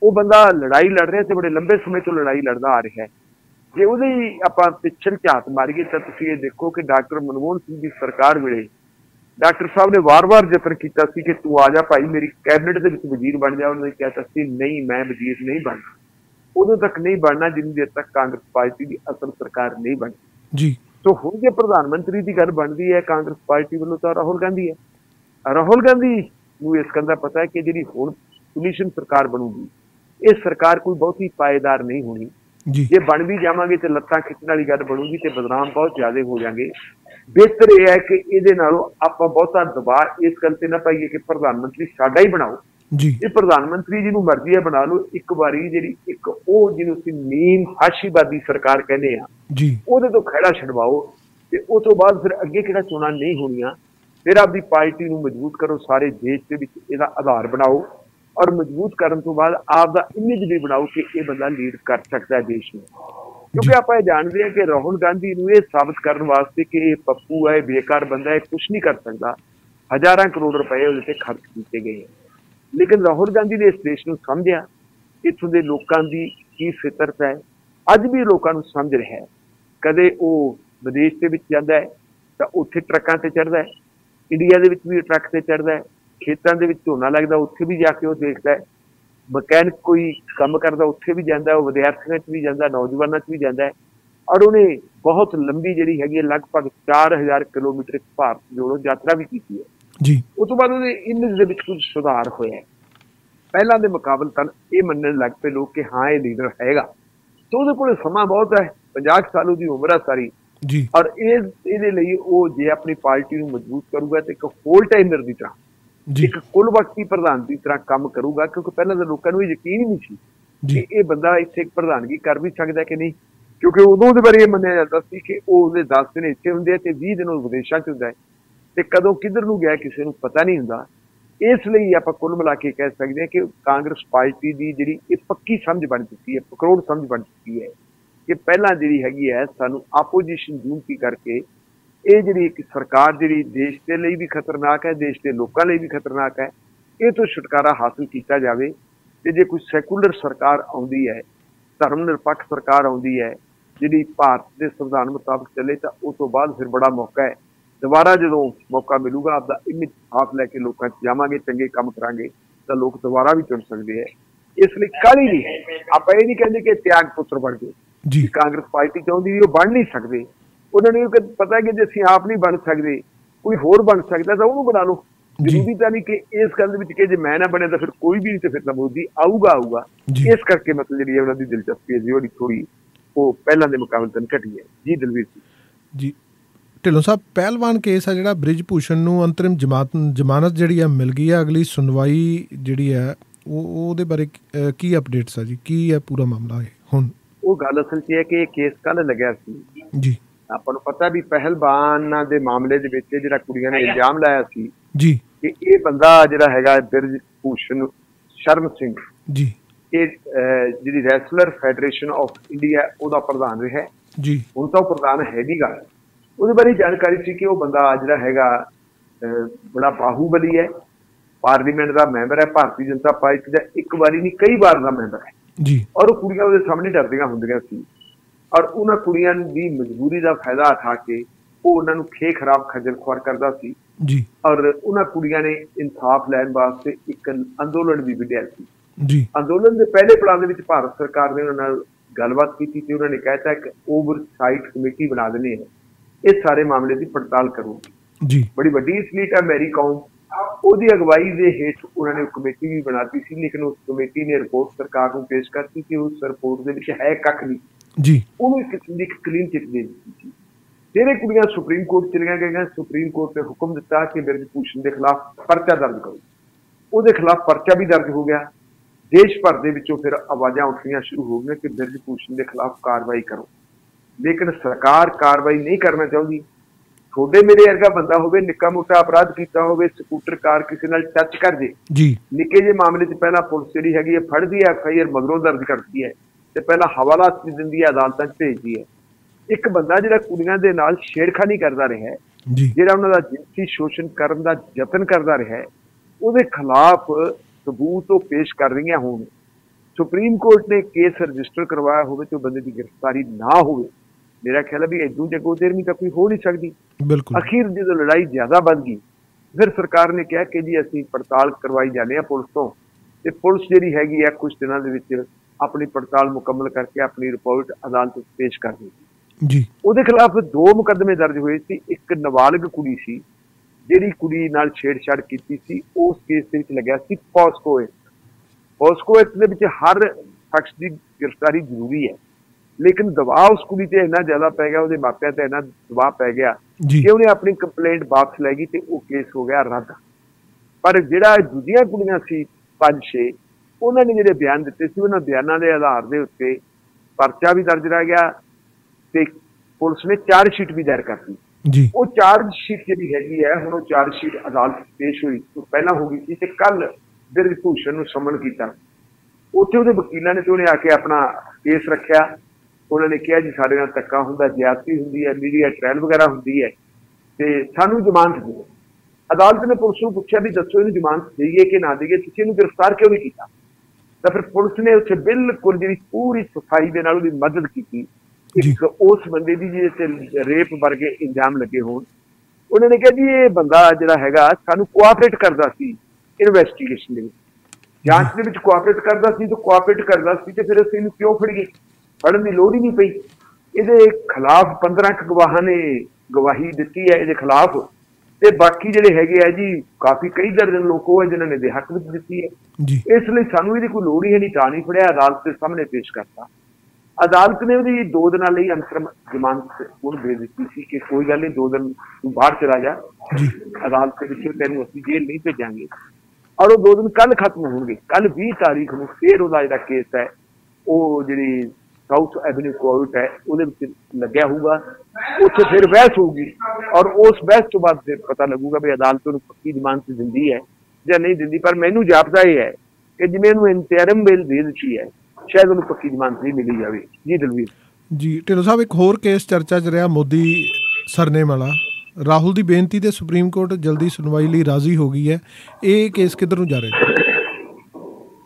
ਉਹ ਬੰਦਾ ਲੜਾਈ ਲੜ ਰਿਹਾ ਤੇ ਬੜੇ ਲੰਬੇ ਸਮੇਂ ਤੋਂ ਲੜਾਈ ਲੜਦਾ ਆ ਰਿਹਾ ਹੈ। ਜੇ ਉਹਦੀ ਆਪਾਂ ਪਿੱਛੇ ਝਾਤ ਮਾਰੀਏ ਤਾਂ ਤੁਸੀਂ ਇਹ ਦੇਖੋ ਕਿ ਡਾਕਟਰ ਮਨਮੋਹਨ ਸਿੰਘ ਦੀ ਸਰਕਾਰ ਵੇਲੇ ਡਾਕਟਰ ਸਾਹਿਬ ਨੇ ਵਾਰ-ਵਾਰ ਯਤਨ ਕੀਤਾ ਸੀ ਕਿ ਤੂੰ ਆ ਜਾ ਭਾਈ ਮੇਰੀ ਕੈਬਨਿਟ ਦੇ ਵਿੱਚ ਵਜ਼ੀਰ ਬਣ ਜਾ। ਉਹਨੇ ਕਿਹਾ ਸੀ ਨਹੀਂ ਮੈਂ ਵਜ਼ੀਰ ਨਹੀਂ ਬਣਨਾ। ਉਦੋਂ ਤੱਕ ਨਹੀਂ ਬਣਨਾ ਜਿੰਨੀ ਦੇਰ ਤੱਕ ਕਾਂਗਰਸ ਪਾਰਟੀ ਦੀ ਅਸਲ ਸਰਕਾਰ ਨਹੀਂ ਬਣੀ।
ਜੀ।
ਸੋ ਹੁਣ ਜੇ ਪ੍ਰਧਾਨ ਮੰਤਰੀ ਦੀ ਗੱਲ ਬਣਦੀ ਹੈ ਕਾਂਗਰਸ ਪਾਰਟੀ ਵੱਲੋਂ ਤਾਂ ਰਾਹੁਲ ਗਾਂਧੀ ਹੈ। ਰਾਹੁਲ ਗਾਂਧੀ ਨੂੰ ਇਸ ਗੱਲ ਦਾ ਪਤਾ ਹੈ ਕਿ ਜਿਹੜੀ ਹੁਣ ਕਮਿਸ਼ਨ ਸਰਕਾਰ ਬਣੂਗੀ ਇਹ ਸਰਕਾਰ ਕੋਈ ਬਹੁਤੀ ਪਾਏਦਾਰ ਨਹੀਂ ਹੋਣੀ।
ਜੀ।
ਬਣ ਵੀ ਜਾਵਾਂਗੇ ਤੇ ਲੱਤਾਂ ਖਿੱਚਣ ਵਾਲੀ ਗੱਲ ਬਣੂਗੀ ਤੇ ਬਦਨਾਮ ਬਹੁਤ ਜ਼ਿਆਦਾ ਹੋ ਜਾਣਗੇ। ਬਿਹਤਰ ਇਹ ਹੈ ਕਿ ਇਹਦੇ ਨਾਲੋਂ ਆਪਾਂ ਬਹੁਤਾ ਦਬਾਅ ਇਸ ਗੱਲ ਤੇ ਨਾ ਪਾਈਏ ਕਿ ਪ੍ਰਧਾਨ ਮੰਤਰੀ ਸਾਡਾ ਹੀ ਬਣਾਓ।
ਜੀ।
ਇਹ ਪ੍ਰਧਾਨ ਮੰਤਰੀ ਜੀ ਨੂੰ ਮਰਜ਼ੀ ਹੈ ਬਣਾ ਲਓ ਇੱਕ ਵਾਰੀ ਜਿਹੜੀ ਇੱਕ ਉਹ ਜਿਹਨੂੰ ਅਸੀਂ ਨੀਮ ਫਾਸ਼ੀਵਾਦੀ ਸਰਕਾਰ ਕਹਿੰਦੇ ਆ
ਜੀ।
ਉਹਦੇ ਤੋਂ ਖੜਾ ਛਡਵਾਓ ਤੇ ਉਸ ਤੋਂ ਬਾਅਦ ਫਿਰ ਅੱਗੇ ਕਿਹੜਾ ਚੋਣਾਂ ਨਹੀਂ ਹੋਣੀਆਂ ਫਿਰ ਆਪਦੀ ਪਾਰਟੀ ਨੂੰ ਮਜ਼ਬੂਤ ਕਰੋ ਸਾਰੇ ਦੇਸ਼ ਦੇ ਵਿੱਚ ਇਹਦਾ ਆਧਾਰ ਬਣਾਓ। ਔਰ ਮਜ਼ਬੂਤ ਕਰਨ ਤੋਂ ਬਾਅਦ ਆਪ ਦਾ ਇਮੇਜ ਵੀ ਬਣਾਓ ਕਿ ਇਹ ਬੰਦਾ ਲੀਡ ਕਰ ਸਕਦਾ ਹੈ ਦੇਸ਼ ਨੂੰ। ਕਿਉਂਕਿ ਆਪਾਂ ਇਹ ਜਾਣਦੇ ਹਾਂ ਕਿ ਰਾਹੁਲ ਗਾਂਧੀ ਨੂੰ ਇਹ ਸਾਬਤ ਕਰਨ ਵਾਸਤੇ ਕਿ ਇਹ ਪੱਪੂ ਹੈ ਬੇਕਾਰ ਬੰਦਾ ਹੈ ਕੁਝ ਨਹੀਂ ਕਰ ਸਕਦਾ। ਹਜ਼ਾਰਾਂ ਕਰੋੜ ਰੁਪਏ ਉਹਦੇ ਤੇ ਖਰਚ ਕੀਤੇ ਗਏ ਲੇਕਿਨ ਰਾਹੁਲ ਗਾਂਧੀ ਨੇ ਇਸ ਦੇਸ਼ ਨੂੰ ਸਮਝਿਆ ਇੱਥੋਂ ਦੇ ਲੋਕਾਂ ਦੀ ਕੀ ਫਿਤਰਤ ਹੈ। ਅੱਜ ਵੀ ਲੋਕਾਂ ਨੂੰ ਸਮਝ ਰਿਹਾ ਹੈ। ਕਦੇ ਉਹ ਵਿਦੇਸ਼ ਦੇ ਵਿੱਚ ਜਾਂਦਾ ਹੈ ਤਾਂ ਉੱਥੇ ਟਰੱਕਾਂ ਤੇ ਚੜਦਾ ਹੈ ਇੰਡੀਆ ਦੇ ਵਿੱਚ ਵੀ ਟਰੱਕ ਤੇ ਚੜਦਾ ਹੈ। ਖੇਤਾਂ ਦੇ ਵਿੱਚ ਝੋਨਾ ਲੱਗਦਾ ਉੱਥੇ ਵੀ ਜਾ ਕੇ ਉਹ ਦੇਖਦਾ ਹੈ। ਮਕੈਨਿਕ ਕੋਈ ਕੰਮ ਕਰਦਾ ਉੱਥੇ ਵੀ ਜਾਂਦਾ ਉਹ ਵਿਦਿਆਰਥੀਆਂ 'ਚ ਵੀ ਜਾਂਦਾ ਨੌਜਵਾਨਾਂ 'ਚ ਵੀ ਜਾਂਦਾ ਔਰ ਉਹਨੇ ਬਹੁਤ ਲੰਬੀ ਜਿਹੜੀ ਹੈਗੀ ਹੈ ਲਗਭਗ 4000 ਕਿਲੋਮੀਟਰ ਭਾਰਤ ਜੋੜੋ ਯਾਤਰਾ ਵੀ ਕੀਤੀ ਹੈ।
ਜੀ।
ਉਸ ਤੋਂ ਬਾਅਦ ਉਹਦੇ ਇਮੇਜ ਦੇ ਵਿੱਚ ਕੁਝ ਸੁਧਾਰ ਹੋਇਆ। ਪਹਿਲਾਂ ਦੇ ਮੁਕਾਬਲੇ ਤਾਂ ਇਹ ਮੰਨਣ ਲੱਗ ਪਏ ਲੋਕ ਕਿ ਹਾਂ ਇਹ ਲੀਡਰ ਹੈਗਾ। ਤੇ ਉਹਦੇ ਕੋਲ ਸਮਾਂ ਬਹੁਤ ਹੈ 50 ਸਾਲ ਦੀ ਉਮਰ ਹੈ ਸਾਰੀ।
ਜੀ।
ਔਰ ਇਹ ਇਹਦੇ ਲਈ ਉਹ ਜੇ ਆਪਣੀ ਪਾਰਟੀ ਨੂੰ ਮਜ਼ਬੂਤ ਕਰੂਗਾ ਤੇ ਇੱਕ ਹੋਲ ਟਾਈਮਰ ਦੀ ਤਰ੍ਹਾਂ ਇੱਕ ਕੁੱਲ ਵਕਤੀ ਪ੍ਰਧਾਨ ਦੀ ਤਰ੍ਹਾਂ ਕੰਮ ਕਰੂਗਾ ਕਿਉਂਕਿ ਪਹਿਲਾਂ ਤਾਂ ਲੋਕਾਂ ਨੂੰ ਇਹ ਯਕੀਨ ਹੀ ਨਹੀਂ ਸੀ
ਜੀ।
ਕਿ ਇਹ ਬੰਦਾ ਇੱਥੇ ਇੱਕ ਪ੍ਰਧਾਨਗੀ ਕਰ ਵੀ ਸਕਦਾ ਕਿ ਨਹੀਂ। ਕਿਉਂਕਿ ਉਦੋਂ ਦੇ ਬਾਰੇ ਇਹ ਮੰਨਿਆ ਜਾਂਦਾ ਸੀ ਕਿ ਉਹ ਉਹਦੇ 10 ਦਿਨ ਇੱਥੇ ਹੁੰਦੇ ਆ ਤੇ 20 ਦਿਨ ਉਹ ਵਿਦੇਸ਼ਾਂ 'ਚ ਹੁੰਦਾ ਹੈ। ਤੇ ਕਦੋਂ ਕਿੱਧਰ ਨੂੰ ਗਿਆ ਕਿਸੇ ਨੂੰ ਪਤਾ ਨਹੀਂ ਹੁੰਦਾ। ਇਸ ਲਈ ਆਪਾਂ ਕੁੱਲ ਮਿਲਾ ਕੇ ਕਹਿ ਸਕਦੇ ਹਾਂ ਕਿ ਕਾਂਗਰਸ ਪਾਰਟੀ ਦੀ ਜਿਹੜੀ ਇਹ ਪੱਕੀ ਸਮਝ ਬਣ ਚੁੱਕੀ ਹੈ ਪਕਰੋੜ ਸਮਝ ਬਣ ਚੁੱਕੀ ਹੈ ਕਿ ਪਹਿਲਾਂ ਜਿਹੜੀ ਹੈਗੀ ਹੈ ਸਾਨੂੰ ਆਪੋਜੀਸ਼ਨ ਜੂਨਤੀ ਕਰਕੇ ਇਹ ਜਿਹੜੀ ਇੱਕ ਸਰਕਾਰ ਜਿਹੜੀ ਦੇਸ਼ ਦੇ ਲਈ ਵੀ ਖਤਰਨਾਕ ਹੈ ਦੇਸ਼ ਦੇ ਲੋਕਾਂ ਲਈ ਵੀ ਖਤਰਨਾਕ ਹੈ ਇਹ ਤੋਂ ਛੁਟਕਾਰਾ ਹਾਸਲ ਕੀਤਾ ਜਾਵੇ ਤੇ ਜੇ ਕੋਈ ਸੈਕੂਲਰ ਸਰਕਾਰ ਆਉਂਦੀ ਹੈ ਧਰਮ ਨਿਰਪੱਖ ਸਰਕਾਰ ਆਉਂਦੀ ਹੈ ਜਿਹੜੀ ਭਾਰਤ ਦੇ ਸੰਵਿਧਾਨ ਮੁਤਾਬਕ ਚੱਲੇ ਤਾਂ ਉਸ ਤੋਂ ਬਾਅਦ ਫਿਰ ਬੜਾ ਮੌਕਾ ਹੈ। ਦੁਬਾਰਾ ਜਦੋਂ ਮੌਕਾ ਮਿਲੂਗਾ ਆਪਦਾ ਇਮੇਜ ਆਪ ਲੈ ਕੇ ਲੋਕਾਂ 'ਚ ਜਾਵਾਂਗੇ ਚੰਗੇ ਕੰਮ ਕਰਾਂਗੇ ਤਾਂ ਲੋਕ ਦੁਬਾਰਾ ਵੀ ਚੁਣ ਸਕਦੇ ਹੈ। ਇਸ ਲਈ ਕਾਲੀ ਨਹੀਂ ਆਪਾਂ ਇਹ ਨਹੀਂ ਕਹਿੰਦੇ ਕਿ ਤਿਆਗ ਪੁੱਤਰ ਬਣ ਗਏ।
ਜੀ
ਕਾਂਗਰਸ ਪਾਰਟੀ ਚਾਹੁੰਦੀ ਵੀ ਉਹ ਬਣ ਨਹੀਂ ਸਕਦੇ ਉਹਨਾਂ ਨੂੰ ਪਤਾ ਕਿ ਜੇ ਅਸੀਂ ਆਪ ਨਹੀਂ ਬਣ ਸਕਦੇ ਕੋਈ ਹੋਰ ਬਣ ਸਕਦਾ ਤਾਂ ਉਹਨੂੰ ਬਣਾ ਲਓ। ਜ਼ਰੂਰੀ ਤਾਂ ਨਹੀਂ ਕਿ ਇਸ ਗੱਲ ਦੇ ਵਿੱਚ ਕਿ ਜੇ ਮੈਂ ਨਾ ਬਣੇ ਤਾਂ ਫਿਰ ਕੋਈ ਵੀ ਨਹੀਂ ਤੇ ਫਿਰ ਤਾਂ ਮੋਦੀ ਆਊਗਾ। ਆਊਗਾ। ਇਸ ਕਰਕੇ ਮਤਲਬ ਜਿਹੜੀ ਉਹਨਾਂ ਦੀ ਦਿਲਚਸਪੀ ਹੈ ਜਿਹੜੀ ਥੋੜੀ ਉਹ ਪਹਿਲਾਂ ਦੇ ਮੁਕਾਬਲੇ ਤੋਂ ਘਟੀ ਹੈ। ਜੀ ਦਲਵੀਰ ਜੀ।
ਜੀ। ਢਿੱਲੋਂ ਸਾਹਿਬ ਪਹਿਲਵਾਨ ਕੇਸ ਆ ਜਿਹੜਾ ਬ੍ਰਿਜ ਭੂਸ਼ਣ ਨੂੰ ਅੰਤਰਿਮ ਜਮਾਤ ਜ਼ਮਾਨਤ ਜਿਹੜੀ ਆ ਮਿਲ ਗਈ ਆ ਅਗਲੀ ਸੁਣਵਾਈ ਜਿਹੜੀ ਹੈ ਉਹ ਉਹਦੇ ਬਾਰੇ ਕੀ ਅਪਡੇਟਸ ਆ ਜੀ? ਕੀ ਹੈ ਪੂਰਾ ਮਾਮਲਾ ਇਹ ਹੁਣ?
ਉਹ ਗੱਲ ਅਸਲ 'ਚ ਇਹ ਹੈ ਕਿ ਇਹ ਕੇਸ ਕੱਲ ਲੱਗਿਆ ਸੀ।
ਜੀ।
ਆਪਾਂ ਨੂੰ ਪਤਾ ਵੀ ਪਹਿਲਵਾਨਾਂ ਦੇ ਮਾਮਲੇ ਦੇ ਵਿੱਚ ਜਿਹੜਾ ਕੁੜੀਆਂ ਨੇ ਇਲਜ਼ਾਮ ਲਾਇਆ ਸੀ
ਜੀ।
ਕਿ ਇਹ ਬੰਦਾ ਜਿਹੜਾ ਹੈਗਾ ਬਿਰਜ ਭੂਸ਼ਣ ਸ਼ਰਨ ਸਿੰਘ।
ਜੀ।
ਇਹ ਜਿਹੜੀ ਰੈਸਲਰ ਫੈਡਰੇਸ਼ਨ ਆਫ ਇੰਡੀਆ ਉਹਦਾ ਪ੍ਰਧਾਨ ਰਿਹਾ ਹੈ।
ਜੀ।
ਹੁਣ ਤਾਂ ਉਹ ਪ੍ਰਧਾਨ ਹੈ ਨਹੀਂ ਗਾ। ਉਹਦੇ ਬਾਰੇ ਜਾਣਕਾਰੀ ਸੀ ਕਿ ਉਹ ਬੰਦਾ ਜਿਹੜਾ ਹੈਗਾ ਬੜਾ ਬਾਹੂਬਲੀ ਹੈ। ਪਾਰਲੀਮੈਂਟ ਦਾ ਮੈਂਬਰ ਹੈ ਭਾਰਤੀ ਜਨਤਾ ਪਾਰਟੀ ਦਾ ਇੱਕ ਵਾਰੀ ਨਹੀਂ ਕਈ ਵਾਰ ਦਾ ਮੈਂਬਰ ਹੈ।
ਜੀ।
ਔਰ ਉਹ ਕੁੜੀਆਂ ਉਹਦੇ ਸਾਹਮਣੇ ਡਰਦੀਆਂ ਹੁੰਦੀਆਂ ਸੀ। ਔਰ ਉਹਨਾਂ ਕੁੜੀਆਂ ਦੀ ਮਜਬੂਰੀ ਦਾ ਫਾਇਦਾ ਉਠਾ ਕੇ ਉਹ ਉਹਨਾਂ ਨੂੰ ਖੇ ਖਰਾਬ ਖੱਜਲ ਖੁਆਰ ਕਰਦਾ ਸੀ।
ਜੀ।
ਔਰ ਉਹਨਾਂ ਕੁੜੀਆਂ ਨੇ ਇਨਸਾਫ ਲੈਣ ਵਾਸਤੇ ਇੱਕ ਅੰਦੋਲਨ ਵੀ ਵਿੱਢਿਆ ਸੀ।
ਜੀ।
ਅੰਦੋਲਨ ਦੇ ਪਹਿਲੇ ਪੜਾਅ ਦੇ ਵਿੱਚ ਭਾਰਤ ਸਰਕਾਰ ਨੇ ਉਹਨਾਂ ਨਾਲ ਗੱਲਬਾਤ ਕੀਤੀ ਤੇ ਉਹਨਾਂ ਨੇ ਕਹਿਤਾ ਕਿ ਓਵਰਸਾਈਟ ਕਮੇਟੀ ਬਣਾ ਦੇਣੀ ਹੈ। ਇਸ ਸਾਰੇ ਮਾਮਲੇ ਦੀ ਪੜਤਾਲ ਕਰੂਗੀ।
ਜੀ।
ਬੜੀ ਵੱਡੀ ਇਸਲੀਟ ਹੈ ਮੈਰੀ ਕੌਮ। ਉਹਦੀ ਅਗਵਾਈ ਦੇ ਹੇਠ ਉਹਨਾਂ ਨੇ ਕਮੇਟੀ ਵੀ ਬਣਾਤੀ ਸੀ ਲੇਕਿਨ ਉਸ ਕਮੇਟੀ ਨੇ ਰਿਪੋਰਟ ਸਰਕਾਰ ਨੂੰ ਪੇਸ਼ ਕਰਤੀ ਕਿ ਉਸ ਰਿਪੋਰਟ ਦੇ ਵਿੱਚ ਹੈ ਕੱਖ ਨਹੀਂ।
ਜੀ।
ਉਹਨੂੰ ਇੱਕ ਕਿਸਮ ਦੀ ਕਲੀਨ ਚਿੱਟ ਦੇ ਦਿੱਤੀ ਸੀ। ਜਿਹੜੇ ਕੁੜੀਆਂ ਸੁਪਰੀਮ ਕੋਰਟ ਚਲੀਆਂ ਗਈਆਂ। ਸੁਪਰੀਮ ਕੋਰਟ ਨੇ ਹੁਕਮ ਦਿੱਤਾ ਕਿ ਬਿਰਜ ਭੂਸ਼ਣ ਦੇ ਖਿਲਾਫ ਪਰਚਾ ਦਰਜ ਕਰੋ। ਉਹਦੇ ਖਿਲਾਫ ਪਰਚਾ ਵੀ ਦਰਜ ਹੋ ਗਿਆ। ਦੇਸ਼ ਭਰ ਦੇ ਵਿੱਚੋਂ ਫਿਰ ਆਵਾਜ਼ਾਂ ਉੱਠਣੀਆਂ ਸ਼ੁਰੂ ਹੋ ਗਈਆਂ ਕਿ ਬਿਰਜ ਭੂਸ਼ਣ ਦੇ ਖਿਲਾਫ ਕਾਰਵਾਈ ਕਰੋ। ਲੇਕਿਨ ਸਰਕਾਰ ਕਾਰਵਾਈ ਨਹੀਂ ਕਰਨਾ ਚਾਹੁੰਦੀ। ਤੁਹਾਡੇ ਮੇਰੇ ਵਰਗਾ ਬੰਦਾ ਹੋਵੇ ਨਿੱਕਾ ਮੋਟਾ ਅਪਰਾਧ ਕੀਤਾ ਹੋਵੇ ਸਕੂਟਰ ਕਾਰ ਕਿਸੇ ਨਾਲ ਟੱਚ ਕਰ ਜੇ।
ਜੀ।
ਨਿੱਕੇ ਜੇ ਮਾਮਲੇ 'ਚ ਪਹਿਲਾਂ ਪੁਲਿਸ ਜਿਹੜੀ ਹੈਗੀ ਹੈ ਫੜਦੀ ਹੈ ਐਫ ਆਈ ਆਰ ਮਗਰੋਂ ਦਰਜ ਕਰਦੀ ਹੈ। ਤੇ ਪਹਿਲਾਂ ਹਵਾਲਾ ਸੀ ਦਿੰਦੀ ਹੈ ਅਦਾਲਤਾਂ 'ਚ ਭੇਜਦੀ ਹੈ। ਇੱਕ ਬੰਦਾ ਜਿਹੜਾ ਕੁੜੀਆਂ ਦੇ ਨਾਲ ਛੇੜਖਾਨੀ ਕਰਦਾ ਰਿਹਾ ਹੈ ਜਿਹੜਾ ਉਹਨਾਂ ਦਾ ਜਿੰਸੀ ਸ਼ੋਸ਼ਣ ਕਰਨ ਦਾ ਯਤਨ ਕਰਦਾ ਰਿਹਾ ਹੈ ਉਹਦੇ ਖਿਲਾਫ ਸਬੂਤ ਉਹ ਪੇਸ਼ ਕਰ ਰਹੀਆਂ ਹੋਣ। ਸੁਪਰੀਮ ਕੋਰਟ ਨੇ ਕੇਸ ਰਜਿਸਟਰ ਕਰਵਾਇਆ ਹੋਵੇ ਤੇ ਉਹ ਬੰਦੇ ਦੀ ਗ੍ਰਿਫਤਾਰੀ ਨਾ ਹੋਵੇ। ਮੇਰਾ ਖਿਆਲ ਹੈ ਵੀ ਇਦੋਂ ਜਗੋ ਦੇਰਮੀ ਤਾਂ ਕੋਈ ਹੋ ਨਹੀਂ ਸਕਦੀ।
ਬਿਲਕੁਲ।
ਅਖੀਰ ਜਦੋਂ ਲੜਾਈ ਜ਼ਿਆਦਾ ਵੱਧ ਗਈ ਫਿਰ ਸਰਕਾਰ ਨੇ ਕਿਹਾ ਕਿ ਜੀ ਅਸੀਂ ਪੜਤਾਲ ਕਰਵਾਈ ਜਾਂਦੇ ਆ ਪੁਲਿਸ ਤੋਂ। ਤੇ ਪੁਲਿਸ ਜਿਹੜੀ ਹੈਗੀ ਆ ਕੁਝ ਦਿਨਾਂ ਦੇ ਵਿੱਚ ਆਪਣੀ ਪੜਤਾਲ ਮੁਕੰਮਲ ਕਰਕੇ ਆਪਣੀ ਰਿਪੋਰਟ ਅਦਾਲਤ ਵਿੱਚ ਪੇਸ਼ ਕਰ ਦੇਗੀ
ਜੀ।
ਉਹਦੇ ਖਿਲਾਫ ਦੋ ਮੁਕੱਦਮੇ ਦਰਜ ਹੋਏ ਸੀ। ਇੱਕ ਨਾਬਾਲਗ ਕੁੜੀ ਸੀ ਜਿਹੜੀ ਕੁੜੀ ਨਾਲ ਛੇੜਛਾੜ ਕੀਤੀ ਸੀ। ਉਸ ਕੇਸ ਦੇ ਵਿੱਚ ਲੱਗਿਆ ਸੀ ਪੋਸਕੋ ਐਕਟ ਪੋਸਕੋ ਐਕਟ ਦੇ ਵਿੱਚ ਹਰ ਸ਼ਖਸ ਦੀ ਗ੍ਰਿਫਤਾਰੀ ਜ਼ਰੂਰੀ ਹੈ। ਲੇਕਿਨ ਦਬਾਅ ਉਸ ਕੁੜੀ ਤੇ ਇੰਨਾ ਜ਼ਿਆਦਾ ਪੈ ਗਿਆ ਉਹਦੇ ਮਾਪਿਆਂ ਤੇ ਇੰਨਾ ਦਬਾਅ ਪੈ ਗਿਆ ਕਿ ਉਹਨੇ ਆਪਣੀ ਕੰਪਲੇਂਟ ਵਾਪਸ ਲੈ ਗਈ ਤੇ ਉਹ ਕੇਸ ਹੋ ਗਿਆ ਰੱਦ। ਪਰ ਜਿਹੜਾ ਦੂਜੀਆਂ ਕੁੜੀਆਂ ਸੀ ਪੰਜ ਛੇ ਉਹਨਾਂ ਨੇ ਜਿਹੜੇ ਬਿਆਨ ਦਿੱਤੇ ਸੀ ਉਹਨਾਂ ਬਿਆਨਾਂ ਦੇ ਆਧਾਰ ਦੇ ਉੱਤੇ ਪਰਚਾ ਵੀ ਦਰਜ ਰਹਿ ਗਿਆ ਤੇ ਪੁਲਿਸ ਨੇ ਚਾਰਜ ਸ਼ੀਟ ਵੀ ਦਾਇਰ ਕਰਤੀ
ਜੀ।
ਉਹ ਚਾਰਜ ਸ਼ੀਟ ਜਿਹੜੀ ਹੈਗੀ ਹੈ ਹੁਣ ਉਹ ਚਾਰਜ ਸ਼ੀਟ ਅਦਾਲਤ ਪੇਸ਼ ਹੋਈ ਉਹ ਪਹਿਲਾਂ ਹੋ ਗਈ ਸੀ ਤੇ ਕੱਲ ਬਿਰਜ ਭੂਸ਼ਣ ਨੂੰ ਸਮਨ ਕੀਤਾ। ਉੱਥੇ ਉਹਦੇ ਵਕੀਲਾਂ ਨੇ ਤੇ ਉਹਨੇ ਆ ਕੇ ਆਪਣਾ ਕੇਸ ਰੱਖਿਆ। ਉਹਨਾਂ ਨੇ ਕਿਹਾ ਜੀ ਸਾਡੇ ਨਾਲ ਧੱਕਾ ਹੁੰਦਾ ਜ਼ਿਆਦਤੀ ਹੁੰਦੀ ਹੈ ਮੀਡੀਆ ਟ੍ਰਾਇਲ ਵਗੈਰਾ ਹੁੰਦੀ ਹੈ ਤੇ ਸਾਨੂੰ ਜ਼ਮਾਨਤ ਦਿਓ। ਅਦਾਲਤ ਨੇ ਪੁਲਿਸ ਨੂੰ ਪੁੱਛਿਆ ਵੀ ਦੱਸੋ ਇਹਨੂੰ ਜ਼ਮਾਨਤ ਦੇਈਏ ਕਿ ਨਾ ਦੇਈਏ ਤੁਸੀਂ ਇਹਨੂੰ ਗ੍ਰਿਫਤਾਰ ਕਿਉਂ ਨਹੀਂ ਕੀਤਾ? ਤਾਂ ਫਿਰ ਪੁਲਿਸ ਨੇ ਉੱਥੇ ਬਿਲਕੁਲ ਜਿਹੜੀ ਪੂਰੀ ਸਫ਼ਾਈ ਦੇ ਨਾਲ ਉਹਦੀ ਮਦਦ ਕੀਤੀ। ਇੱਕ ਉਸ ਬੰਦੇ ਦੀ ਜਿਹਦੇ ਤੇ ਰੇਪ ਵਰਗੇ ਇੰਜਾਮ ਲੱਗੇ ਹੋਣ। ਉਹਨਾਂ ਨੇ ਕਿਹਾ ਜੀ ਇਹ ਬੰਦਾ ਜਿਹੜਾ ਹੈਗਾ ਸਾਨੂੰ ਕੋਆਪਰੇਟ ਕਰਦਾ ਸੀ ਇਨਵੈਸਟੀਗੇਸ਼ਨ ਦੇ ਵਿੱਚ। ਜਾਂਚ ਦੇ ਵਿੱਚ ਕੋਆਪਰੇਟ ਕਰਦਾ ਸੀ ਤੇ ਕੋਆਪਰੇਟ ਕਰਦਾ ਸੀ ਤੇ ਫਿਰ ਅਸੀਂ ਇਹਨੂੰ ਕਿਉਂ ਫੜੀਏ ਫੜਨ ਦੀ ਲੋੜ ਹੀ ਨਹੀਂ ਪਈ। ਇਹਦੇ ਖਿਲਾਫ 15 ਕੁ ਗਵਾਹਾਂ ਨੇ ਗਵਾਹੀ ਦਿੱਤੀ ਹੈ ਇਹਦੇ ਖਿਲਾਫ ਤੇ ਬਾਕੀ ਜਿਹੜੇ ਹੈਗੇ ਆ ਜੀ ਕਾਫੀ ਕਈ ਦਰਜਨ ਲੋਕ ਉਹ ਹੈ ਜਿਨ੍ਹਾਂ ਨੇ ਦੇ ਹੱਕ ਵਿੱਚ ਦਿੱਤੀ ਹੈ।
ਜੀ।
ਇਸ ਲਈ ਸਾਨੂੰ ਇਹਦੀ ਕੋਈ ਲੋੜ ਹੀ ਨਹੀਂ ਤਾਂ ਨਹੀਂ ਫੜਿਆ ਅਦਾਲਤ ਦੇ ਸਾਹਮਣੇ ਪੇਸ਼ ਕਰਤਾ। ਅਦਾਲਤ ਨੇ ਉਹਦੀ ਦੋ ਦਿਨਾਂ ਲਈ ਅੰਤਰਮ ਜ਼ਮਾਨਤ ਉਹਨੂੰ ਦੇ ਦਿੱਤੀ ਸੀ ਕਿ ਕੋਈ ਗੱਲ ਨਹੀਂ ਦੋ ਦਿਨ ਤੂੰ ਬਾਹਰ ਚਲਾ ਜਾ।
ਜੀ।
ਅਦਾਲਤ ਦੇ ਵਿੱਚ ਤੈਨੂੰ ਅਸੀਂ ਜੇਲ੍ਹ ਨਹੀਂ ਭੇਜਾਂਗੇ। ਔਰ ਉਹ ਦੋ ਦਿਨ ਕੱਲ ਖਤਮ ਹੋਣਗੇ। ਕੱਲ 20 ਤਾਰੀਖ ਨੂੰ ਫੇਰ ਉਹਦਾ ਜਿਹੜਾ ਕੇਸ ਹੈ ਉਹ ਜਿਹੜੀ ਸਾਊਥ ਐਵਨਿਊ ਕੋਰਟ ਹੈ ਉਹਦੇ ਵਿੱਚ ਲੱਗਿਆ ਹੋਊਗਾ। ਉੱਥੇ ਫਿਰ ਬਹਿਸ ਹੋਊਗੀ ਔਰ ਉਸ ਬਹਿਸ ਤੋਂ ਬਾਅਦ ਫਿਰ ਪਤਾ ਲੱਗੂਗਾ ਵੀ ਅਦਾਲਤ ਨੂੰ ਪੱਕੀ ਜ਼ਮਾਨਤ ਦਿੰਦੀ ਹੈ ਜਾਂ ਨਹੀਂ ਦਿੰਦੀ। ਪਰ ਮੈਨੂੰ ਜਾਪਦਾ ਇਹ ਹੈ ਕਿ ਜਿਵੇਂ ਇਹਨੂੰ ਇੰਟਰਮ ਬੇਲ ਦੇ ਦਿੱਤੀ ਹੈ ਸ਼ਾਇਦ ਉਹਨੂੰ ਪੱਕੀ ਜ਼ਮਾਨਤ ਨਹੀਂ ਮਿਲੀ ਜਾਵੇ। ਜੀ ਦਲਵੀਰ
ਜੀ ਢਿੱਲੋਂ ਸਾਹਿਬ ਇੱਕ ਹੋਰ ਕੇਸ ਚਰਚਾ 'ਚ ਰਿਹਾ ਮੋਦੀ ਸਰਨੇਮ ਵਾਲਾ। ਰਾਹੁਲ ਦੀ ਬੇਨਤੀ ਤੇ ਸੁਪਰੀਮ ਕੋਰਟ ਜਲਦੀ ਸੁਣਵਾਈ ਲਈ ਰਾਜ਼ੀ ਹੋ ਗਈ ਹੈ। ਇਹ ਕੇਸ ਕਿੱਧਰ ਨੂੰ ਜਾ ਰਿਹਾ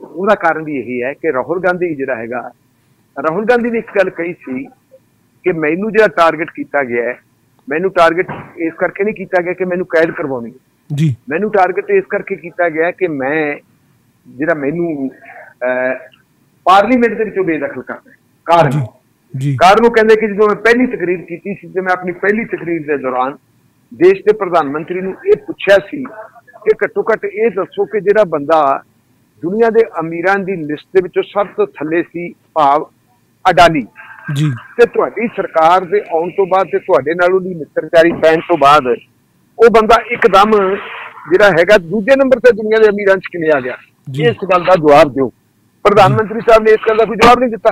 ਉਹਦਾ ਕਾਰਨ ਵੀ ਇਹੀ ਹੈ ਕਿ ਰਾਹੁਲ ਗਾਂਧੀ ਜਿਹੜਾ ਹੈਗਾ ਰਾਹੁਲ ਗਾਂਧੀ ਨੇ ਇੱਕ ਗੱਲ ਕਹੀ ਸੀ ਕਿ ਮੈਨੂੰ ਜਿਹੜਾ ਟਾਰਗੇਟ ਕੀਤਾ ਗਿਆ ਹੈ ਮੈਨੂੰ ਟਾਰਗੇਟ ਇਸ ਕਰਕੇ ਨਹੀਂ ਕੀਤਾ ਗਿਆ ਕਿ ਮੈਨੂੰ ਕੈਦ ਕਰਵਾਉਣੀ
ਜੀ।
ਮੈਨੂੰ ਟਾਰਗੇਟ ਇਸ ਕਰਕੇ ਕੀਤਾ ਗਿਆ ਕਿ ਮੈਂ ਜਿਹੜਾ ਮੈਨੂੰ ਪਾਰਲੀਮੈਂਟ ਦੇ ਵਿੱਚੋਂ ਬੇਦਖਲ ਕਰਦਾ ਕਾਰਨ?
ਜੀ ਜੀ।
ਕਾਰਨ ਉਹ ਕਹਿੰਦੇ ਕਿ ਜਦੋਂ ਮੈਂ ਪਹਿਲੀ ਤਕਰੀਰ ਕੀਤੀ ਸੀ ਤੇ ਮੈਂ ਆਪਣੀ ਪਹਿਲੀ ਤਕਰੀਰ ਦੇ ਦੌਰਾਨ ਦੇਸ਼ ਦੇ ਪ੍ਰਧਾਨ ਮੰਤਰੀ ਨੂੰ ਇਹ ਪੁੱਛਿਆ ਸੀ ਕਿ ਘੱਟੋ ਘੱਟ ਇਹ ਦੱਸੋ ਕਿ ਜਿਹੜਾ ਬੰਦਾ ਦੁਨੀਆ ਦੇ ਅਮੀਰਾਂ ਦੀ ਲਿਸਟ ਦੇ ਵਿੱਚੋਂ ਸਭ ਤੋਂ ਥੱਲੇ ਸੀ ਭਾਵ ਅਡਾਨੀ।
ਜੀ।
ਤੇ ਤੁਹਾਡੀ ਸਰਕਾਰ ਦੇ ਆਉਣ ਤੋਂ ਬਾਅਦ ਤੇ ਤੁਹਾਡੇ ਨਾਲ ਉਹਦੀ ਮਿੱਤਰਚਾਰੀ ਪੈਣ ਤੋਂ ਬਾਅਦ ਉਹ ਬੰਦਾ ਇੱਕਦਮ ਜਿਹੜਾ ਹੈਗਾ ਦੂਜੇ ਨੰਬਰ ਤੇ ਦੁਨੀਆ ਦੇ ਅਮੀਰਾਂ 'ਚ ਕਿਵੇਂ ਆ ਗਿਆ। ਇਸ ਗੱਲ ਦਾ ਜਵਾਬ ਦਿਓ। ਪ੍ਰਧਾਨ ਮੰਤਰੀ ਸਾਹਿਬ ਨੇ ਇਸ ਗੱਲ ਦਾ ਕੋਈ ਜਵਾਬ ਨਹੀਂ ਦਿੱਤਾ।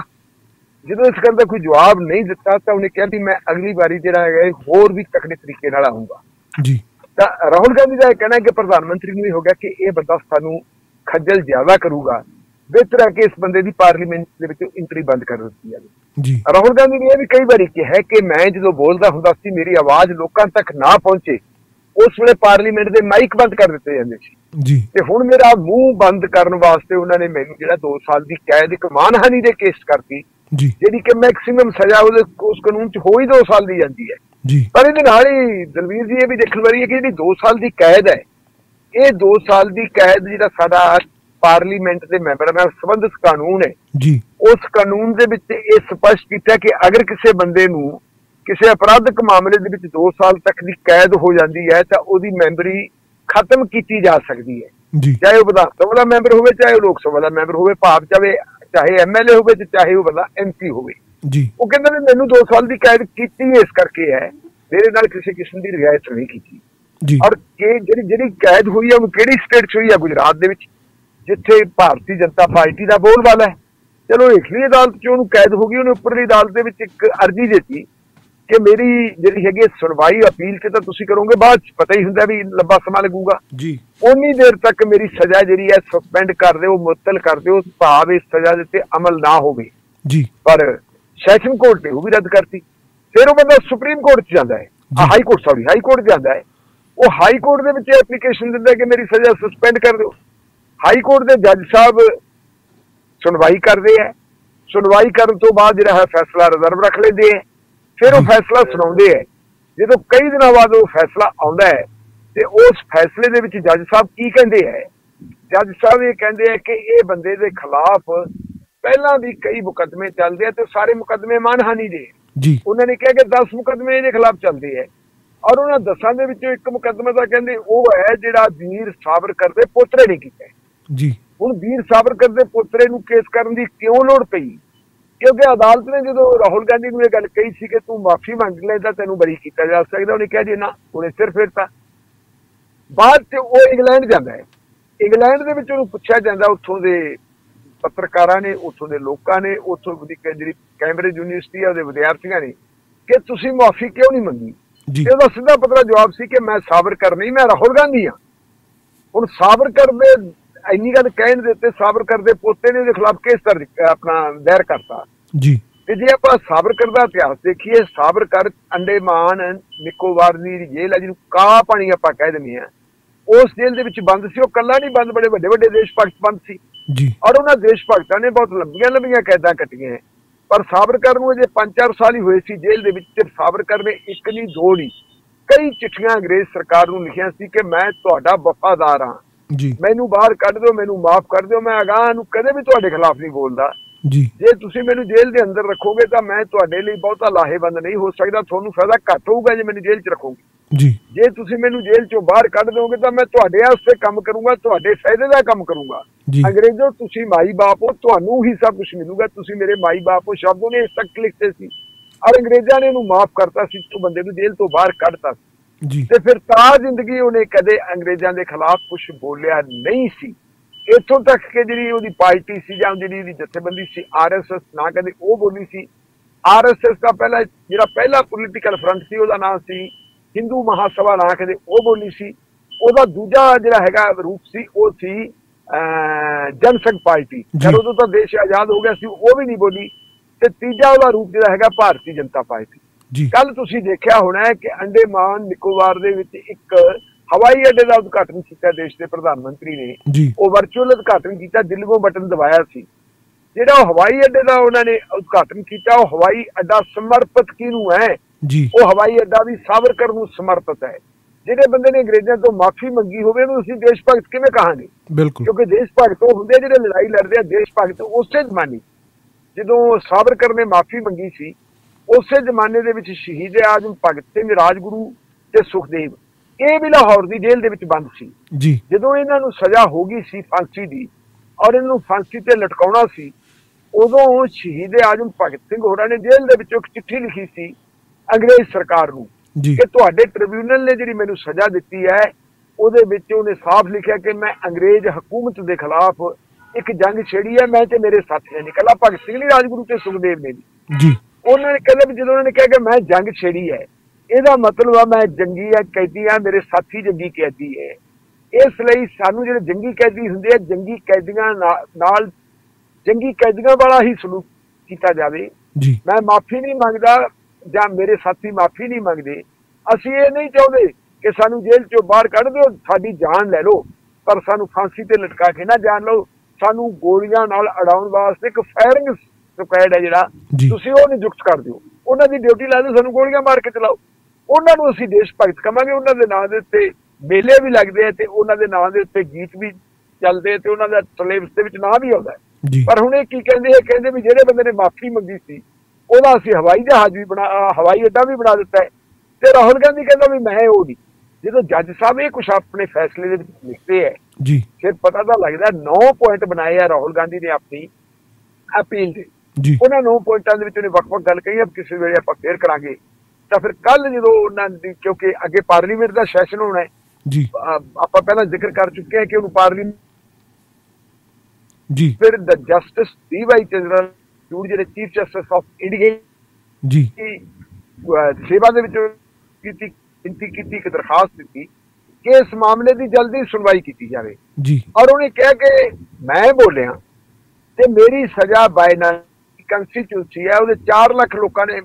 ਜਦੋਂ ਇਸ ਗੱਲ ਦਾ ਕੋਈ ਜਵਾਬ ਨਹੀਂ ਦਿੱਤਾ ਤਾਂ ਉਹਨੇ ਕਿਹਾ ਵੀ ਮੈਂ ਅਗਲੀ ਵਾਰੀ ਜਿਹੜਾ ਹੈਗਾ ਇਹ ਹੋਰ ਵੀ ਤਕੜੇ ਤਰੀਕੇ ਨਾਲ ਆਉਂਗਾ
ਜੀ।
ਤਾਂ ਰਾਹੁਲ ਗਾਂਧੀ ਦਾ ਇਹ ਕਹਿਣਾ ਹੈ ਕਿ ਪ੍ਰਧਾਨ ਮੰਤਰੀ ਨੂੰ ਵੀ ਹੋ ਗਿਆ ਕਿ ਇਹ ਬੰਦਾ ਸਾਨੂੰ ਖੱਜਲ ਜ਼ਿਆਦਾ ਕਰੂਗਾ। ਬਿਹਤਰ ਹੈ ਕਿ ਇਸ ਬੰਦੇ ਦੀ ਪਾਰਲੀਮੈਂਟ ਦੇ ਵਿੱਚ ਐਂਟਰੀ ਬੰਦ ਕਰ ਦਿੱਤੀ ਜਾਵੇ।
ਜੀ।
ਰਾਹੁਲ ਗਾਂਧੀ ਨੇ ਇਹ ਵੀ ਕਈ ਵਾਰੀ ਕਿਹਾ ਕਿ ਮੈਂ ਜਦੋਂ ਬੋਲਦਾ ਹੁੰਦਾ ਸੀ ਮੇਰੀ ਆਵਾਜ਼ ਲੋਕਾਂ ਤੱਕ ਨਾ ਪਹੁੰਚੇ ਉਸ ਵੇਲੇ ਪਾਰਲੀਮੈਂਟ ਦੇ ਮਾਈਕ ਬੰਦ ਕਰ ਦਿੱਤੇ ਜਾਂਦੇ ਸੀ।
ਜੀ।
ਤੇ ਹੁਣ ਮੇਰਾ ਮੂੰਹ ਬੰਦ ਕਰਨ ਵਾਸਤੇ ਉਹਨਾਂ ਨੇ ਮੈਨੂੰ ਜਿਹੜਾ 2 ਸਾਲ ਦੀ ਕੈਦ ਇੱਕ ਮਾਨਹਾਨੀ ਦੇ ਕੇਸ ਕਰਤੀ
ਜੀ।
ਜਿਹੜੀ ਕਿ ਮੈਕਸਿਮਮ ਸਜ਼ਾ ਉਹਦੇ ਉਸ ਕਾਨੂੰਨ 'ਚ ਹੋ ਹੀ 2 ਸਾਲ ਦੀ ਜਾਂਦੀ ਹੈ।
ਜੀ।
ਪਰ ਇਹਦੇ ਨਾਲ ਹੀ ਦਲਵੀਰ ਜੀ ਇਹ ਵੀ ਦੇਖਣ ਵਾਲੀ ਹੈ ਕਿ ਜਿਹੜੀ 2 ਸਾਲ ਦੀ ਕੈਦ ਹੈ ਇਹ 2 ਸਾਲ ਦੀ ਕੈਦ ਜਿਹੜਾ ਸਾਡਾ ਪਾਰਲੀਮੈਂਟ ਦੇ ਮੈਂਬਰਾਂ ਨਾਲ ਸੰਬੰਧਿਤ ਕਾਨੂੰਨ ਹੈ।
ਜੀ।
ਉਸ ਕਾਨੂੰਨ ਦੇ ਵਿੱਚ ਇਹ ਸਪਸ਼ਟ ਕੀਤਾ ਕਿ ਅਗਰ ਕਿਸੇ ਬੰਦੇ ਨੂੰ ਕਿਸੇ ਅਪਰਾਧਿਕ ਮਾਮਲੇ ਦੇ ਵਿੱਚ 2 ਸਾਲ ਤੱਕ ਦੀ ਕੈਦ ਹੋ ਜਾਂਦੀ ਹੈ ਤਾਂ ਉਹਦੀ ਮੈਂਬਰੀ ਖਤਮ ਕੀਤੀ ਜਾ ਸਕਦੀ ਹੈ।
ਜੀ।
ਚਾਹੇ ਉਹ ਵਿਧਾਨ ਸਭਾ ਦਾ ਮੈਂਬਰ ਹੋਵੇ ਚਾਹੇ ਉਹ ਲੋਕ ਸਭਾ ਦਾ ਮੈਂਬਰ ਹੋਵੇ ਭਾਵ ਚਾਹੇ ਚਾਹੇ ਐਮਐਲਏ ਹੋਵੇ ਤੇ ਚਾਹੇ ਉਹ ਬੰਦਾ ਐਮਪੀ ਹੋਵੇ।
ਜੀ।
ਉਹ ਕਹਿੰਦੇ ਨੇ ਮੈਨੂੰ 2 ਸਾਲ ਦੀ ਕੈਦ ਕੀਤੀ ਇਸ ਕਰਕੇ ਹੈ। ਮੇਰੇ ਨਾਲ ਕਿਸੇ ਕਿਸਮ ਦੀ ਰਿਆਇਤ ਨਹੀਂ ਕੀਤੀ।
ਜੀ।
ਔਰ ਕਿ ਜਿਹੜੀ ਜਿਹੜੀ ਕੈਦ ਹੋਈ ਹੈ ਉਹ ਕਿਹੜੀ ਸਟੇਟ 'ਚ ਹੋਈ ਹੈ? ਗੁਜਰਾਤ ਦੇ ਵਿੱਚ। ਜਿੱਥੇ ਭਾਰਤੀ ਜਨਤਾ ਪਾਰਟੀ ਦਾ ਬੋਲਬਾਲਾ ਹੈ। ਚਲੋ ਹੇਠਲੀ ਅਦਾਲਤ 'ਚ ਉਹਨੂੰ ਕੈਦ ਹੋ ਗਈ ਉਹਨੇ ਉੱਪਰਲੀ ਅਦਾਲਤ ਦੇ ਵਿੱਚ ਇੱਕ ਅਰਜ਼ੀ ਦਿੱਤੀ ਕਿ ਮੇਰੀ ਜਿਹੜੀ ਹੈਗੀ ਸੁਣਵਾਈ ਅਪੀਲ ਤੇ ਤਾਂ ਤੁਸੀਂ ਕਰੋਗੇ ਬਾਅਦ 'ਚ ਪਤਾ ਹੀ ਹੁੰਦਾ ਵੀ ਲੰਬਾ ਸਮਾਂ ਲੱਗੂਗਾ।
ਜੀ।
ਉਨੀ ਦੇਰ ਤੱਕ ਮੇਰੀ ਸਜ਼ਾ ਜਿਹੜੀ ਹੈ ਸਸਪੈਂਡ ਕਰ ਦਿਓ ਮੁਅੱਤਲ ਕਰ ਦਿਓ ਭਾਵ ਇਸ ਸਜ਼ਾ ਦੇ ਉੱਤੇ ਅਮਲ ਨਾ ਹੋਵੇ।
ਜੀ।
ਪਰ ਸੈਸ਼ਨ ਕੋਰਟ ਨੇ ਉਹ ਵੀ ਰੱਦ ਕਰਤੀ। ਫਿਰ ਉਹ ਬੰਦਾ ਸੁਪਰੀਮ ਕੋਰਟ 'ਚ ਜਾਂਦਾ ਹੈ। High court sorry high court ਜਾਂਦਾ ਹੈ। ਉਹ ਹਾਈ ਕੋਰਟ ਦੇ ਵਿੱਚ ਐਪਲੀਕੇਸ਼ਨ ਦਿੰਦਾ ਕਿ ਮੇਰੀ ਸਜ਼ਾ ਸਸਪੈਂਡ ਕਰ ਦਿਓ। ਹਾਈ ਕੋਰਟ ਦੇ ਜੱਜ ਸਾਹਿਬ ਸੁਣਵਾਈ ਕਰਦੇ ਹੈ ਸੁਣਵਾਈ ਕਰਨ ਤੋਂ ਬਾਅਦ ਜਿਹੜਾ ਹੈ ਫੈਸਲਾ ਰਿਜ਼ਰਵ ਰੱਖ ਲੈਂਦੇ ਹੈ ਫਿਰ ਉਹ। ਫੈਸਲਾ ਸੁਣਾਉਂਦੇ ਹੈ ਜਦੋਂ ਕਈ ਦਿਨਾਂ ਬਾਅਦ ਉਹ ਫੈਸਲਾ ਆਉਂਦਾ ਹੈ ਤੇ ਉਸ ਫੈਸਲੇ ਦੇ ਵਿੱਚ ਜੱਜ ਸਾਹਿਬ ਕੀ ਕਹਿੰਦੇ ਹੈ ਜੱਜ ਸਾਹਿਬ ਇਹ ਕਹਿੰਦੇ ਆ ਕਿ ਇਹ ਬੰਦੇ ਦੇ ਖਿਲਾਫ ਪਹਿਲਾਂ ਵੀ ਕਈ ਮੁਕੱਦਮੇ ਚੱਲਦੇ ਆ ਤੇ ਸਾਰੇ ਮੁਕੱਦਮੇ ਮਾਨਹਾਨੀ ਦੇ
ਜੀ।
ਉਹਨਾਂ ਨੇ ਕਿਹਾ ਕਿ 10 ਮੁਕੱਦਮੇ ਇਹਦੇ ਖਿਲਾਫ ਚੱਲਦੇ ਆ। ਔਰ ਉਹਨਾਂ ਦਸਾਂ ਦੇ ਵਿੱਚੋਂ ਇੱਕ ਮੁਕੱਦਮਾ ਤਾਂ ਕਹਿੰਦੇ ਉਹ ਹੈ ਜਿਹੜਾ ਵੀਰ ਸਾਬਰਕਰ ਦੇ ਪੋਤਰੇ ਨੇ ਕੀਤਾ।
ਜੀ।
ਹੁਣ ਵੀਰ ਸਾਬਰਕਰ ਦੇ ਪੋਤਰੇ ਨੂੰ ਕੇਸ ਕਰਨ ਦੀ ਕਿਉਂ ਲੋੜ ਪਈ? ਕਿਉਂਕਿ ਅਦਾਲਤ ਨੇ ਜਦੋਂ ਰਾਹੁਲ ਗਾਂਧੀ ਨੂੰ ਇਹ ਗੱਲ ਕਹੀ ਸੀ ਕਿ ਤੂੰ ਮਾਫੀ ਮੰਗ ਲੈ ਤਾਂ ਤੈਨੂੰ ਬਰੀ ਕੀਤਾ ਜਾ ਸਕਦਾ ਉਹਨੇ ਕਿਹਾ ਜੀ ਨਾ ਉਹਨੇ ਸਿਰ ਫੇਰਤਾ। ਬਾਅਦ ਚ ਉਹ ਇੰਗਲੈਂਡ ਜਾਂਦਾ ਹੈ। ਇੰਗਲੈਂਡ ਦੇ ਵਿੱਚ ਉਹਨੂੰ ਪੁੱਛਿਆ ਜਾਂਦਾ ਉੱਥੋਂ ਦੇ ਪੱਤਰਕਾਰਾਂ ਨੇ ਉੱਥੋਂ ਦੇ ਲੋਕਾਂ ਨੇ ਉੱਥੋਂ ਦੀ ਜਿਹੜੀ ਕੈਂਬਰਿਜ ਯੂਨੀਵਰਸਿਟੀ ਆ ਉਹਦੇ ਵਿਦਿਆਰਥੀਆਂ ਨੇ ਕਿ ਤੁਸੀਂ ਮਾਫੀ ਕਿਉਂ ਨਹੀਂ ਮੰਗੀ?
ਜੀ।
ਤੇ ਉਹਦਾ ਸਿੱਧਾ ਪਤਲਾ ਜਵਾਬ ਸੀ ਕਿ ਮੈਂ ਸਾਬਰਕਰ ਨਹੀਂ ਮੈਂ ਰਾਹੁਲ ਗਾਂਧੀ ਹਾਂ। ਹੁਣ ਸਾਬਰਕਰ ਦੇ ਇੰਨੀ ਗੱਲ ਕਹਿਣ ਦੇ ਉੱਤੇ ਸਾਬਰਕਰ ਦੇ ਪੋਤੇ ਨੇ ਉਹਦੇ ਖਿਲਾਫ ਕੇਸ ਦਰਜ ਆਪਣਾ ਦਾਇਰ ਕਰਤਾ।
ਜੀ।
ਤੇ ਜੇ ਆਪਾਂ ਸਾਬਰਕਰ ਦਾ ਇਤਿਹਾਸ ਦੇਖੀਏ ਸਾਬਰਕਰ ਅੰਡੇਮਾਨ ਨਿਕੋਬਾਰ ਦੀ ਜੇਲ੍ਹ ਹੈ ਜਿਹਨੂੰ ਕਾਲਾ ਪਾਣੀ ਆਪਾਂ ਕਹਿ ਦਿੰਦੇ ਆ ਉਸ ਜੇਲ੍ਹ ਦੇ ਵਿੱਚ ਬੰਦ ਸੀ ਉਹ ਕੱਲਾ ਨਹੀਂ ਬੰਦ ਬੜੇ ਵੱਡੇ ਵੱਡੇ ਦੇਸ਼ ਭਗਤ ਬੰਦ ਸੀ।
ਜੀ।
ਔਰ ਉਹਨਾਂ ਦੇਸ਼ ਭਗਤਾਂ ਨੇ ਬਹੁਤ ਲੰਬੀਆਂ ਲੰਬੀਆਂ ਕੈਦਾਂ ਕੱਟੀਆਂ ਹੈ। ਪਰ ਸਾਬਰਕਰ ਨੂੰ ਅਜੇ 5-4 ਸਾਲ ਹੀ ਹੋਏ ਸੀ ਜੇਲ੍ਹ ਦੇ ਵਿੱਚ ਤੇ ਸਾਬਰਕਰ ਨੇ ਇੱਕ ਨਹੀਂ ਦੋ ਨਹੀਂ। ਕਈ ਚਿੱਠੀਆਂ ਅੰਗਰੇਜ਼ ਸਰਕਾਰ ਨੂੰ ਲਿਖੀਆਂ ਸੀ ਕਿ ਮੈਂ ਤੁਹਾਡਾ ਵਫਾਦਾਰ ਹਾਂ।
ਜੀ।
ਮੈਨੂੰ ਬਾਹਰ ਕੱਢ ਦਿਓ ਮੈਨੂੰ ਮਾਫ ਕਰ ਦਿਓ। ਮੈਂ ਅਗਾਂਹ ਨੂੰ ਕਦੇ ਵੀ ਤੁਹਾਡੇ ਖਿਲਾਫ ਨਹੀਂ ਬੋਲਦਾ।
ਜੀ।
ਜੇ ਤੁਸੀਂ ਮੈਨੂੰ ਜੇਲ੍ਹ ਦੇ ਅੰਦਰ ਰੱਖੋਗੇ ਤਾਂ ਮੈਂ ਤੁਹਾਡੇ ਲਈ ਬਹੁਤਾ ਲਾਹੇਵੰਦ ਨਹੀਂ ਹੋ ਸਕਦਾ। ਤੁਹਾਨੂੰ ਫਾਇਦਾ ਘੱਟ ਹੋਊਗਾ ਜੇ ਮੈਨੂੰ ਜੇਲ੍ਹ 'ਚ ਰੱਖੋਗੇ।
ਜੀ।
ਜੇ ਤੁਸੀਂ ਮੈਨੂੰ ਜੇਲ੍ਹ 'ਚੋਂ ਬਾਹਰ ਕੱਢ ਦਿਓਗੇ ਤਾਂ ਮੈਂ ਤੁਹਾਡੇ ਵਾਸਤੇ ਕੰਮ ਕਰੂੰਗਾ ਤੁਹਾਡੇ ਫਾਇਦੇ ਦਾ ਕੰਮ ਕਰੂੰਗਾ। ਅੰਗਰੇਜ਼ੋ ਤੁਸੀਂ ਮਾਈ ਬਾਪ ਹੋ ਤੁਹਾਨੂੰ ਹੀ ਸਭ ਕੁਝ ਮਿਲੂਗਾ। ਤੁਸੀਂ ਮੇਰੇ ਮਾਈ ਬਾਪ ਹੋ ਸ਼ਬਦ ਉਹਨੇ ਇਸ ਤੱਕ ਲਿਖਤੇ ਸੀ। ਔਰ ਅੰਗਰੇਜ਼ਾਂ ਨੇ ਇਹਨੂੰ ਮਾਫ ਕਰਤਾ ਸੀ ਤੋਂ ਬੰਦੇ ਨੂੰ ਜੇਲ੍ਹ ਤੋਂ ਬਾਹਰ ਕੱਢਤਾ ਸੀ।
ਜੀ।
ਤੇ ਫਿਰ ਤਾਂ ਜ਼ਿੰਦਗੀ ਉਹਨੇ ਕਦੇ ਅੰਗਰੇਜ਼ਾਂ ਦੇ ਖਿਲਾਫ ਕੁਝ ਬੋਲਿਆ ਨਹੀਂ ਸੀ। ਇੱਥੋਂ ਤੱਕ ਕਿ ਜਿਹੜੀ ਉਹਦੀ ਪਾਰਟੀ ਸੀ ਜਾਂ ਜਿਹੜੀ ਉਹਦੀ ਜਥੇਬੰਦੀ ਸੀ ਆਰਐਸਐਸ ਨਾ ਕਦੇ ਉਹ ਬੋਲੀ ਸੀ। ਆਰਐਸਐਸ ਦਾ ਪਹਿਲਾ ਜਿਹੜਾ ਪਹਿਲਾ ਪੋਲੀਟੀਕਲ ਫਰੰਟ ਸੀ ਉਹਦਾ ਨਾਮ ਸੀ ਹਿੰਦੂ ਮਹਾਸਭਾ ਨਾ ਕਦੇ ਉਹ ਬੋਲੀ ਸੀ। ਉਹਦਾ ਦੂਜਾ ਜਿਹੜਾ ਹੈਗਾ ਰੂਪ ਸੀ ਉਹ ਸੀ ਜਨਸੰਘ ਪਾਰਟੀ। ਜਦ ਉਦੋਂ ਤਾਂ ਦੇਸ਼ ਆਜ਼ਾਦ ਹੋ ਗਿਆ ਸੀ ਉਹ ਵੀ ਨਹੀਂ ਬੋਲੀ। ਤੇ ਤੀਜਾ ਉਹਦਾ ਰੂਪ ਜਿਹੜਾ ਹੈਗਾ ਭਾਰਤੀ ਜਨਤਾ ਪਾਰਟੀ।
ਜੀ।
ਕੱਲ ਤੁਸੀਂ ਦੇਖਿਆ ਹੋਣਾ ਕਿ ਅੰਡੇਮਾਨ ਨਿਕੋਬਾਰ ਦੇ ਵਿੱਚ ਇੱਕ ਹਵਾਈ ਅੱਡੇ ਦਾ ਉਦਘਾਟਨ ਕੀਤਾ ਦੇਸ਼ ਦੇ ਪ੍ਰਧਾਨ ਮੰਤਰੀ ਨੇ। ਉਹ ਵਰਚੁਅਲ ਉਦਘਾਟਨ ਕੀਤਾ ਦਿੱਲੀੋਂ ਬਟਨ ਦਬਾਇਆ ਸੀ। ਜਿਹੜਾ ਉਹ ਹਵਾਈ ਅੱਡੇ ਦਾ ਉਹਨਾਂ ਨੇ ਉਦਘਾਟਨ ਕੀਤਾ ਉਹ ਹਵਾਈ ਅੱਡਾ ਸਮਰਪਿਤ ਕਿਹਨੂੰ ਹੈ?
ਜੀ।
ਉਹ ਹਵਾਈ ਅੱਡਾ ਵੀ ਸਾਵਰਕਰ ਨੂੰ ਸਮਰਪਿਤ ਹੈ। ਜਿਹੜੇ ਬੰਦੇ ਨੇ ਅੰਗਰੇਜ਼ਾਂ ਤੋਂ ਮਾਫੀ ਮੰਗੀ ਹੋਵੇ ਉਹਨੂੰ ਅਸੀਂ ਦੇਸ਼ ਭਗਤ ਕਿਵੇਂ ਕਹਾਂਗੇ?
ਬਿਲਕੁਲ।
ਕਿਉਂਕਿ ਦੇਸ਼ ਭਗਤ ਉਹ ਹੁੰਦੇ ਜਿਹੜੇ ਲੜਾਈ ਲੜਦੇ ਆ ਦੇਸ਼ ਭਗਤ ਉਸੇ ਜ਼ਮਾਨੇ ਜਦੋਂ ਸਾਬਰਕਰ ਨੇ ਮਾਫੀ ਮੰਗੀ ਸੀ ਉਸੇ ਜ਼ਮਾਨੇ ਦੇ ਵਿੱਚ ਸ਼ਹੀਦ ਆਜ਼ਮ ਭਗਤ ਸਿੰਘ ਰਾਜਗੁਰੂ ਤੇ ਸੁਖਦੇਵ। ਇਹ ਵੀ ਲਾਹੌਰ ਦੀ ਜੇਲ੍ਹ ਦੇ ਵਿੱਚ ਬੰਦ ਸੀ।
ਜੀ।
ਜਦੋਂ ਇਹਨਾਂ ਨੂੰ ਸਜ਼ਾ ਹੋ ਗਈ ਸੀ ਫਾਂਸੀ ਦੀ ਔਰ ਇਹਨੂੰ ਫਾਂਸੀ ਤੇ ਲਟਕਾਉਣਾ ਸੀ ਉਦੋਂ ਸ਼ਹੀਦ ਆਜ਼ਮ ਭਗਤ ਸਿੰਘ ਹੋਰਾਂ ਨੇ ਜੇਲ੍ਹ ਦੇ ਵਿੱਚੋਂ ਇੱਕ ਚਿੱਠੀ ਲਿਖੀ ਸੀ ਅੰਗਰੇਜ਼ ਸਰਕਾਰ ਨੂੰ ਕਿ ਤੁਹਾਡੇ ਟ੍ਰਿਬਿਊਨਲ ਨੇ ਜਿਹੜੀ ਮੈਨੂੰ ਸਜ਼ਾ ਦਿੱਤੀ ਹੈ ਉਹਦੇ ਵਿੱਚ ਉਹਨੇ ਸਾਫ਼ ਲਿਖਿਆ ਕਿ ਮੈਂ ਅੰਗਰੇਜ਼ ਹਕੂਮਤ ਦੇ ਖਿਲਾਫ ਇੱਕ ਜੰਗ ਛੇੜੀ ਹੈ ਮੈਂ ਤੇ ਮੇਰੇ ਸਾਥੀਆਂ ਨੇ। ਕੱਲਾ ਭਗਤ ਸਿੰਘ ਨਹੀਂ ਰਾਜਗੁਰੂ ਤੇ ਸੁਖਦੇਵ ਨੇ
ਜੀ।
ਉਹਨਾਂ ਨੇ ਕਹਿੰਦੇ ਵੀ ਜਦੋਂ ਉਹਨਾਂ ਨੇ ਕਿਹਾ ਕਿ ਮੈਂ ਜੰਗ ਛੇੜੀ ਹੈ ਇਹਦਾ ਮਤਲਬ ਆ ਮੈਂ ਜੰਗੀ ਆ ਕੈਦੀ ਆ ਮੇਰੇ ਸਾਥੀ ਜੰਗੀ ਕੈਦੀ ਹੈ। ਇਸ ਲਈ ਸਾਨੂੰ ਜਿਹੜੇ ਜੰਗੀ ਕੈਦੀ ਹੁੰਦੇ ਆ ਜੰਗੀ ਕੈਦੀਆਂ ਨਾਲ ਜੰਗੀ ਕੈਦੀਆਂ ਵਾਲਾ ਹੀ ਸਲੂਕ ਕੀਤਾ ਜਾਵੇ।
ਜੀ।
ਮੈਂ ਮਾਫੀ ਨਹੀਂ ਮੰਗਦਾ ਜਾਂ ਮੇਰੇ ਸਾਥੀ ਮਾਫੀ ਨਹੀਂ ਮੰਗਦੇ। ਅਸੀਂ ਇਹ ਨਹੀਂ ਚਾਹੁੰਦੇ ਕਿ ਸਾਨੂੰ ਜੇਲ੍ਹ ਚੋਂ ਬਾਹਰ ਕੱਢ ਦਿਓ ਸਾਡੀ ਜਾਨ ਲੈ ਲਓ ਪਰ ਸਾਨੂੰ ਫਾਂਸੀ ਤੇ ਲਟਕਾ ਕੇ ਨਾ ਜਾਨ ਲਓ। ਸਾਨੂੰ ਗੋਲੀਆਂ ਨਾਲ ਅੜਾਉਣ ਵਾਸਤੇ ਇੱਕ ਫਾਇਰਿੰਗ ਸਕੁਐਡ ਹੈ ਜਿਹੜਾ। ਤੁਸੀਂ ਉਹ ਨਿਯੁਕਤ ਕਰ ਦਿਓ। ਉਹਨਾਂ ਦੀ ਡਿਊਟੀ ਲਾ ਦਿਓ ਸਾਨੂੰ ਗੋਲੀਆਂ ਮਾਰ ਕੇ ਚਲਾਓ। ਉਹਨਾਂ ਨੂੰ ਅਸੀਂ ਦੇਸ਼ ਭਗਤ ਕਵਾਂਗੇ ਉਹਨਾਂ ਦੇ ਨਾਂ ਦੇ ਉੱਤੇ ਮੇਲੇ ਵੀ ਲੱਗਦੇ ਆ ਤੇ ਉਹਨਾਂ ਦੇ ਨਾਂ ਦੇ ਉੱਤੇ ਗੀਤ ਵੀ ਚੱਲਦੇ ਆ ਤੇ ਉਹਨਾਂ ਦਾ ਸਿਲੇਬਸ ਦੇ ਵਿੱਚ ਨਾਂ ਵੀ ਆਉਂਦਾ ਪਰ ਹੁਣ ਇਹ ਕੀ ਕਹਿੰਦੇ ਆ? ਕਹਿੰਦੇ ਵੀ ਜਿਹੜੇ ਬੰਦੇ ਨੇ ਮਾਫੀ ਮੰਗੀ ਸੀ ਉਹਦਾ ਅਸੀਂ ਹਵਾਈ ਜਹਾਜ਼ ਵੀ ਬਣਾ ਹਵਾਈ ਅੱਡਾ ਵੀ ਬਣਾ ਦਿੱਤਾ ਹੈ। ਤੇ ਰਾਹੁਲ ਗਾਂਧੀ ਕਹਿੰਦਾ ਵੀ ਮੈਂ ਉਹ ਨਹੀਂ। ਜਦੋਂ ਜੱਜ ਸਾਹਿਬ ਇਹ ਕੁਝ ਆਪਣੇ ਫੈਸਲੇ ਦੇ ਵਿੱਚ ਲਿਖਦੇ ਹੈ
ਜੀ।
ਫਿਰ ਪਤਾ ਤਾਂ ਲੱਗਦਾ 9 ਪੁਆਇੰਟ ਬਣਾਏ ਆ ਰਾਹੁਲ ਗਾਂਧੀ ਨੇ ਆਪਣੀ ਅਪੀਲ ਦੇ ਉਹਨਾਂ 9 ਪੁਆਇੰਟਾਂ ਦੇ ਵਿੱਚ ਉਹਨੇ ਵੱਖ-ਵੱਖ ਗੱਲ ਕਹੀ ਆ ਕਿਸੇ ਵੇਲੇ ਆਪਾਂ ਫੇਰ ਕਰਾਂਗੇ। ਤਾਂ ਫਿਰ ਕੱਲ ਜਦੋਂ ਉਹਨਾਂ ਦੀ ਕਿਉਂਕਿ ਅੱਗੇ ਪਾਰਲੀਮੈਂਟ ਦਾ ਸੈਸ਼ਨ ਹੋਣਾ ਹੈ
ਜੀ।
ਆਪਾਂ ਪਹਿਲਾਂ ਜ਼ਿਕਰ ਕਰ ਚੁੱਕੇ ਹਾਂ ਕਿ ਉਹਨੂੰ ਪਾਰਲੀਮੈਂਟ
ਜੀ।
ਫਿਰ ਦ ਜਸਟਿਸ ਡੀਵਾਈ ਚੰਦਰਚੂੜ ਜਿਹੜੇ ਚੀਫ ਜਸਟਿਸ ਆਫ ਇੰਡੀਆ
ਜੀ।
ਸੇਵਾ ਦੇ ਵਿੱਚ ਕੀਤੀ ਬੇਨਤੀ ਕੀਤੀ ਇੱਕ ਦਰਖਾਸਤ ਦਿੱਤੀ ਕਿ ਇਸ ਮਾਮਲੇ ਦੀ ਜਲਦੀ ਸੁਣਵਾਈ ਕੀਤੀ ਜਾਵੇ।
ਜੀ।
ਔਰ ਉਹਨੇ ਕਿਹਾ ਕਿ ਮੈਂ ਬੋਲਿਆ ਤੇ ਮੇਰੀ ਸਜ਼ਾ ਬਾਇਨਾ ਕੰਸਟੀਚੂਸੀ ਹੈ ਉਹਦੇ 4 ਲੱਖ ਲੋਕਾਂ ਨੇ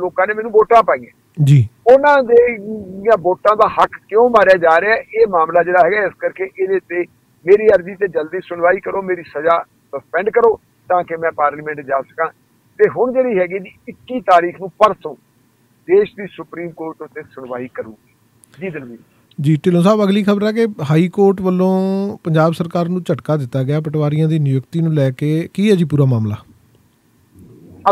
ਲੋਕਾਂ ਨੇ ਮੈਨੂੰ ਵੋਟਾਂ ਪਾਈਆਂ।
ਜੀ।
ਉਹਨਾਂ ਦੇ ਦੀਆਂ ਵੋਟਾਂ ਦਾ ਹੱਕ ਕਿਉਂ ਮਾਰਿਆ ਜਾ ਰਿਹਾ? ਇਹ ਮਾਮਲਾ ਜਿਹੜਾ ਹੈਗਾ ਇਸ ਕਰਕੇ ਇਹਦੇ ਤੇ ਮੇਰੀ ਅਰਜ਼ੀ ਤੇ ਜਲਦੀ ਸੁਣਵਾਈ ਕਰੋ ਮੇਰੀ ਸਜ਼ਾ ਸਸਪੈਂਡ ਕਰੋ ਤਾਂ ਕਿ ਮੈਂ ਪਾਰਲੀਮੈਂਟ ਜਾ ਸਕਾਂ। ਤੇ ਹੁਣ ਜਿਹੜੀ ਹੈਗੀ ਜੀ 21 ਤਾਰੀਖ ਨੂੰ ਪਰਸੋਂ ਦੇਸ਼ ਦੀ ਸੁਪਰੀਮ ਕੋਰਟ ਉੱਤੇ ਸੁਣਵਾਈ ਕਰੂਗੀ। ਜੀ ਦਲਵੀਰ
ਜੀ ਢਿੱਲੋਂ ਸਾਹਿਬ ਅਗਲੀ ਖਬਰ ਹੈ ਕਿ ਹਾਈ ਕੋਰਟ ਵੱਲੋਂ ਪੰਜਾਬ ਸਰਕਾਰ ਨੂੰ ਝਟਕਾ ਦਿੱਤਾ ਗਿਆ ਪਟਵਾਰੀਆਂ ਦੀ ਨਿਯੁਕਤੀ ਨੂੰ ਲੈ ਕੇ। ਕੀ ਹੈ ਜੀ ਪੂਰਾ ਮਾਮਲਾ?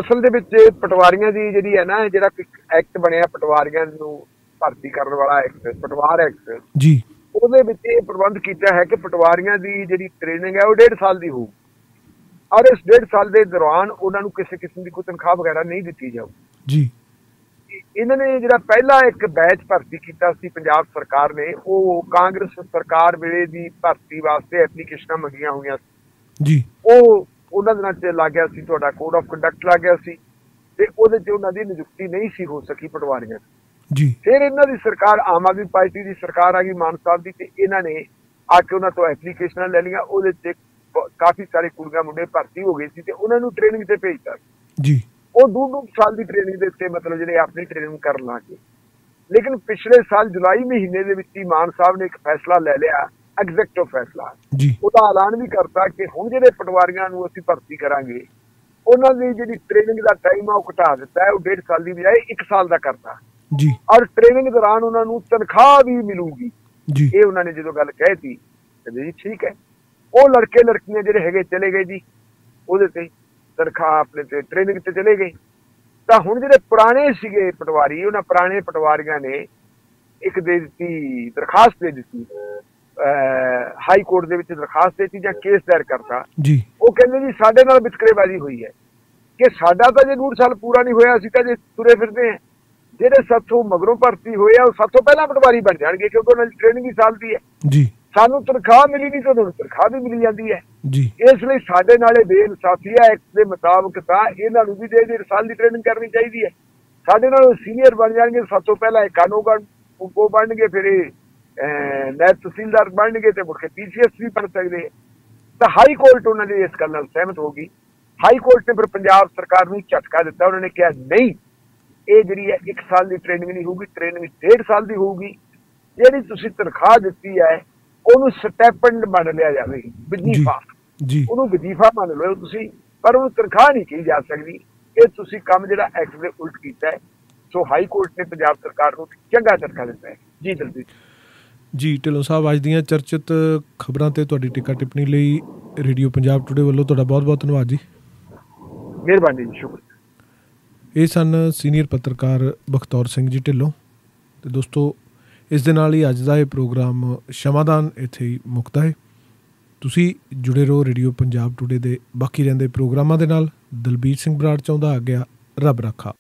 ਅਸਲ ਦੇ ਵਿੱਚ ਪਟਵਾਰੀਆਂ ਦੀ ਜਿਹੜੀ ਹੈ ਨਾ ਜਿਹੜਾ ਐਕਟ ਬਣਿਆ ਪਟਵਾਰੀਆਂ ਨੂੰ ਭਰਤੀ ਕਰਨ ਵਾਲਾ ਐਕਟ ਪਟਵਾਰ ਐਕਟ
ਜੀ।
ਉਹਦੇ ਵਿੱਚ ਇਹ ਪ੍ਰਬੰਧ ਕੀਤਾ ਹੈ ਕਿ ਪਟਵਾਰੀਆਂ ਦੀ ਜਿਹੜੀ ਟ੍ਰੇਨਿੰਗ ਹੈ ਉਹ 1.5 ਸਾਲ ਦੀ ਹੋਊ। ਔਰ ਇਸ 1.5 ਸਾਲ ਦੇ ਦੌਰਾਨ ਉਹਨਾਂ ਨੂੰ ਕਿਸੇ ਕਿਸਮ ਦੀ ਕੋਈ ਤਨਖਾਹ ਵਗੈਰਾ ਨਹੀਂ ਦਿੱਤੀ ਜਾਊ।
ਜੀ।
ਇਹਨਾਂ ਨੇ ਜਿਹੜਾ ਪਹਿਲਾ ਇੱਕ ਬੈਚ ਭਰਤੀ ਕੀਤਾ ਸੀ ਪੰਜਾਬ ਸਰਕਾਰ ਨੇ ਉਹ ਕਾਂਗਰਸ ਸਰਕਾਰ ਵੇਲੇ ਦੀ ਭਰਤੀ ਵਾਸਤੇ ਐਪਲੀਕੇਸ਼ਨਾਂ ਮੰਗੀਆਂ ਹੋਈਆਂ ਸੀ।
ਜੀ।
ਉਹ ਉਹਨਾਂ ਦਿਨਾਂ 'ਚ ਲੱਗ ਗਿਆ ਸੀ ਤੁਹਾਡਾ ਕੋਡ ਆਫ ਕੰਡਕਟ ਲੱਗ ਗਿਆ ਸੀ ਤੇ ਉਹਦੇ 'ਚ ਉਹਨਾਂ ਦੀ ਨਿਯੁਕਤੀ ਨਹੀਂ ਸੀ ਹੋ ਸਕੀ ਪਟਵਾਰੀਆਂ ਦੀ।
ਜੀ।
ਫਿਰ ਇਹਨਾਂ ਦੀ ਸਰਕਾਰ ਆਮ ਆਦਮੀ ਪਾਰਟੀ ਦੀ ਸਰਕਾਰ ਆ ਗਈ ਮਾਨ ਸਾਹਿਬ ਦੀ ਤੇ ਇਹਨਾਂ ਨੇ ਆ ਕੇ ਉਹਨਾਂ ਤੋਂ ਐਪਲੀਕੇਸ਼ਨਾਂ ਲੈ ਲਈਆਂ। ਉਹਦੇ 'ਚ ਕਾਫੀ ਸਾਰੇ ਕੁੜੀਆਂ ਮੁੰਡੇ ਭਰਤੀ ਹੋ ਗਏ ਸੀ ਤੇ ਉਹਨਾਂ ਨੂੰ ਟ੍ਰੇਨਿੰਗ ਤੇ ਭੇਜਤਾ
ਜੀ।
ਉਹ ਦੋ ਦੋ ਸਾਲ ਦੀ ਟ੍ਰੇਨਿੰਗ ਦੇ ਉੱਤੇ ਮਤਲਬ ਜਿਹੜੇ ਆਪਣੀ ਟ੍ਰੇਨਿੰਗ ਕਰਨ ਲੱਗੇ। ਲੇਕਿਨ ਪਿਛਲੇ ਸਾਲ ਜੁਲਾਈ ਮਹੀਨੇ ਦੇ ਵਿੱਚ ਹੀ ਮਾਨ ਸਾਹਿਬ ਨੇ ਇੱਕ ਫੈਸਲਾ ਲੈ ਲਿਆ ਐਗਜ਼ੈਕਟਿਵ ਫੈਸਲਾ।
ਜੀ।
ਉਹਦਾ ਐਲਾਨ ਵੀ ਕਰਤਾ ਕਿ ਹੁਣ ਜਿਹੜੇ ਪਟਵਾਰੀਆਂ ਨੂੰ ਅਸੀਂ ਭਰਤੀ ਕਰਾਂਗੇ ਉਹਨਾਂ ਦੀ ਜਿਹੜੀ ਟ੍ਰੇਨਿੰਗ ਦਾ ਟਾਈਮ ਆ ਉਹ ਘਟਾ ਦਿੱਤਾ ਹੈ ਉਹ 1.5 ਸਾਲ ਦੀ ਬਜਾਏ 1 ਸਾਲ ਦਾ ਕਰਤਾ।
ਜੀ।
ਔਰ ਟ੍ਰੇਨਿੰਗ ਦੌਰਾਨ ਉਹਨਾਂ ਨੂੰ ਤਨਖਾਹ ਵੀ ਮਿਲੂਗੀ।
ਜੀ।
ਇਹ ਉਹਨਾਂ ਨੇ ਜਦੋਂ ਗੱਲ ਕਹਿਤੀ ਕਹਿੰਦੇ ਜੀ ਠੀਕ ਹੈ। ਉਹ ਲੜਕੇ ਲੜਕੀਆਂ ਜਿਹੜੇ ਹੈਗੇ ਚਲੇ ਗਏ ਜੀ ਉਹਦੇ ਤੇ ਤਨਖਾਹ ਆਪਣੇ ਤੇ ਟ੍ਰੇਨਿੰਗ ਤੇ ਚਲੇ ਗਏ। ਤਾਂ ਹੁਣ ਜਿਹੜੇ ਪੁਰਾਣੇ ਸੀਗੇ ਪਟਵਾਰੀ ਉਹਨਾਂ ਪੁਰਾਣੇ ਪਟਵਾਰੀਆਂ ਨੇ ਇੱਕ ਦੇ ਦਿੱਤੀ ਦਰਖਾਸਤ ਦੇ ਦਿੱਤੀ। ਹਾਈ ਕੋਰਟ ਦੇ ਵਿੱਚ ਦਰਖਾਸਤ ਦਿੱਤੀ ਜਾਂ ਕੇਸ ਦਾਇਰ ਕਰਤਾ।
ਜੀ।
ਉਹ ਕਹਿੰਦੇ ਜੀ ਸਾਡੇ ਨਾਲ ਵਿਤਕਰੇਬਾਜ਼ੀ ਹੋਈ ਹੈ। ਕਿ ਸਾਡਾ ਤਾਂ ਜੇ ਡੂਢ ਸਾਲ ਪੂਰਾ ਨਹੀਂ ਹੋਇਆ ਅਸੀਂ ਤਾਂ ਜੇ ਤੁਰੇ ਫਿਰਦੇ ਹਾਂ। ਜਿਹੜੇ ਸਾਥੋਂ ਮਗਰੋਂ ਭਰਤੀ ਹੋਏ ਆ ਉਹ ਸਾਥੋਂ ਪਹਿਲਾਂ ਪਟਵਾਰੀ ਬਣ ਜਾਣਗੇ ਕਿਉਂਕਿ ਉਹਨਾਂ ਦੀ ਟ੍ਰੇਨਿੰਗ ਹੀ ਸਾਲ ਦੀ ਹੈ।
ਜੀ।
ਸਾਨੂੰ ਤਨਖਾਹ ਮਿਲੀ ਨਹੀਂ ਤਾਂ ਉਹਨਾਂ ਨੂੰ ਤਨਖਾਹ ਵੀ ਮਿਲੀ ਜਾਂਦੀ ਹੈ।
ਜੀ।
ਇਸ ਲਈ ਸਾਡੇ ਨਾਲੇ ਬੇਇਨਸਾਫੀ ਹੈ ਐਕਟ ਦੇ ਮੁਤਾਬਕ ਤਾਂ ਇਹਨਾਂ ਨੂੰ ਵੀ ਦੇ ਦੇ ਸਾਲ ਦੀ ਟ੍ਰੇਨਿੰਗ ਕਰਨੀ ਚਾਹੀਦੀ ਹੈ। ਸਾਡੇ ਨਾਲ ਸੀਨੀਅਰ ਬਣ ਜਾਣਗੇ ਸਾਥੋਂ ਪਹਿਲਾਂ ਇਹ ਕਾਨੂੰਗਰ ਉਹ ਬਣਨਗੇ ਫਿਰ ਇਹ ਨਾਇਬ ਤਹਿਸੀਲਦਾਰ ਬਣਨਗੇ ਤੇ ਮੁੜ ਕੇ ਪੀਸੀਐਸ ਵੀ ਬਣ ਸਕਦੇ। ਤਾਂ ਹਾਈ ਕੋਰਟ ਉਹਨਾਂ ਦੀ ਇਸ ਗੱਲ ਨਾਲ ਸਹਿਮਤ ਹੋ ਗਈ। ਹਾਈ ਕੋਰਟ ਨੇ ਫਿਰ ਪੰਜਾਬ ਸਰਕਾਰ ਨੂੰ ਝਟਕਾ ਦਿੱਤਾ। ਉਹਨਾਂ ਨੇ ਕਿਹਾ ਨਹੀਂ ਇਹ ਜਿਹੜੀ ਹੈ 1 ਸਾਲ ਦੀ ਟ੍ਰੇਨਿੰਗ ਨਹੀਂ ਹੋਊਗੀ ਟ੍ਰੇਨਿੰਗ 1.5 ਸਾਲ ਦੀ ਹੋਊਗੀ। ਜਿਹੜੀ ਤੁਸੀਂ ਤਨਖਾਹ ਦਿੱਤੀ ਹੈ ਉਹਨੂੰ ਸਟੈਪੈਂਡ ਮੰਨ ਲਿਆ ਜਾਵੇ ਵਜੀਫਾ।
ਜੀ
ਉਹਨੂੰ ਵਜੀਫਾ ਮੰਨ ਲਓ ਤੁਸੀਂ ਪਰ ਉਹਨੂੰ ਤਨਖਾਹ ਨਹੀਂ ਕਹੀ ਜਾ ਸਕਦੀ। ਇਹ ਤੁਸੀਂ ਕੰਮ ਜਿਹੜਾ ਐਕਟ ਦੇ ਉਲਟ ਕੀਤਾ ਹੈ। ਸੋ ਹਾਈ ਕੋਰਟ ਨੇ ਪੰਜਾਬ ਸਰਕਾਰ ਨੂੰ ਚੰਗਾ ਝਟਕਾ ਦਿੱਤਾ ਹੈ। ਜੀ ਦਲਜੀਤ
ਜੀ ਢਿੱਲੋਂ ਸਾਹਿਬ ਅੱਜ ਦੀਆਂ ਚਰਚਿਤ ਖਬਰਾਂ ਤੇ ਤੁਹਾਡੀ ਟਿੱਕਾ ਟਿੱਪਣੀ ਲਈ ਰੇਡੀਓ ਪੰਜਾਬ ਟੁਡੇ ਵੱਲੋਂ ਤੁਹਾਡਾ ਬਹੁਤ-ਬਹੁਤ ਧੰਨਵਾਦ ਜੀ।
ਮਿਹਰਬਾਨੀ ਜੀ ਸ਼ੁਕਰੀਆ।
ਇਹ ਸਨ ਸੀਨੀਅਰ ਪੱਤਰਕਾਰ ਬਖਤੌਰ ਸਿੰਘ ਜੀ ਢਿੱਲੋਂ ਤੇ ਦੋਸਤੋ ਇਸ ਦੇ ਨਾਲ ਹੀ ਅੱਜ ਦਾ ਇਹ ਪ੍ਰੋਗਰਾਮ ਸ਼ਮਾਦਾਨ ਇੱਥੇ ਹੀ ਮੁਕਤਾ ਹੈ। ਤੁਸੀਂ ਜੁੜੇ ਰਹੋ ਰੇਡੀਓ ਪੰਜਾਬ ਟੁਡੇ ਦੇ ਬਾਕੀ ਰਹਿੰਦੇ ਪ੍ਰੋਗਰਾਮਾਂ ਦੇ ਨਾਲ। ਦਲਬੀਰ ਸਿੰਘ ਬਰਾੜ ਚਾਹੁੰਦਾ ਆ ਗਿਆ ਰੱਬ ਰੱਖਾ।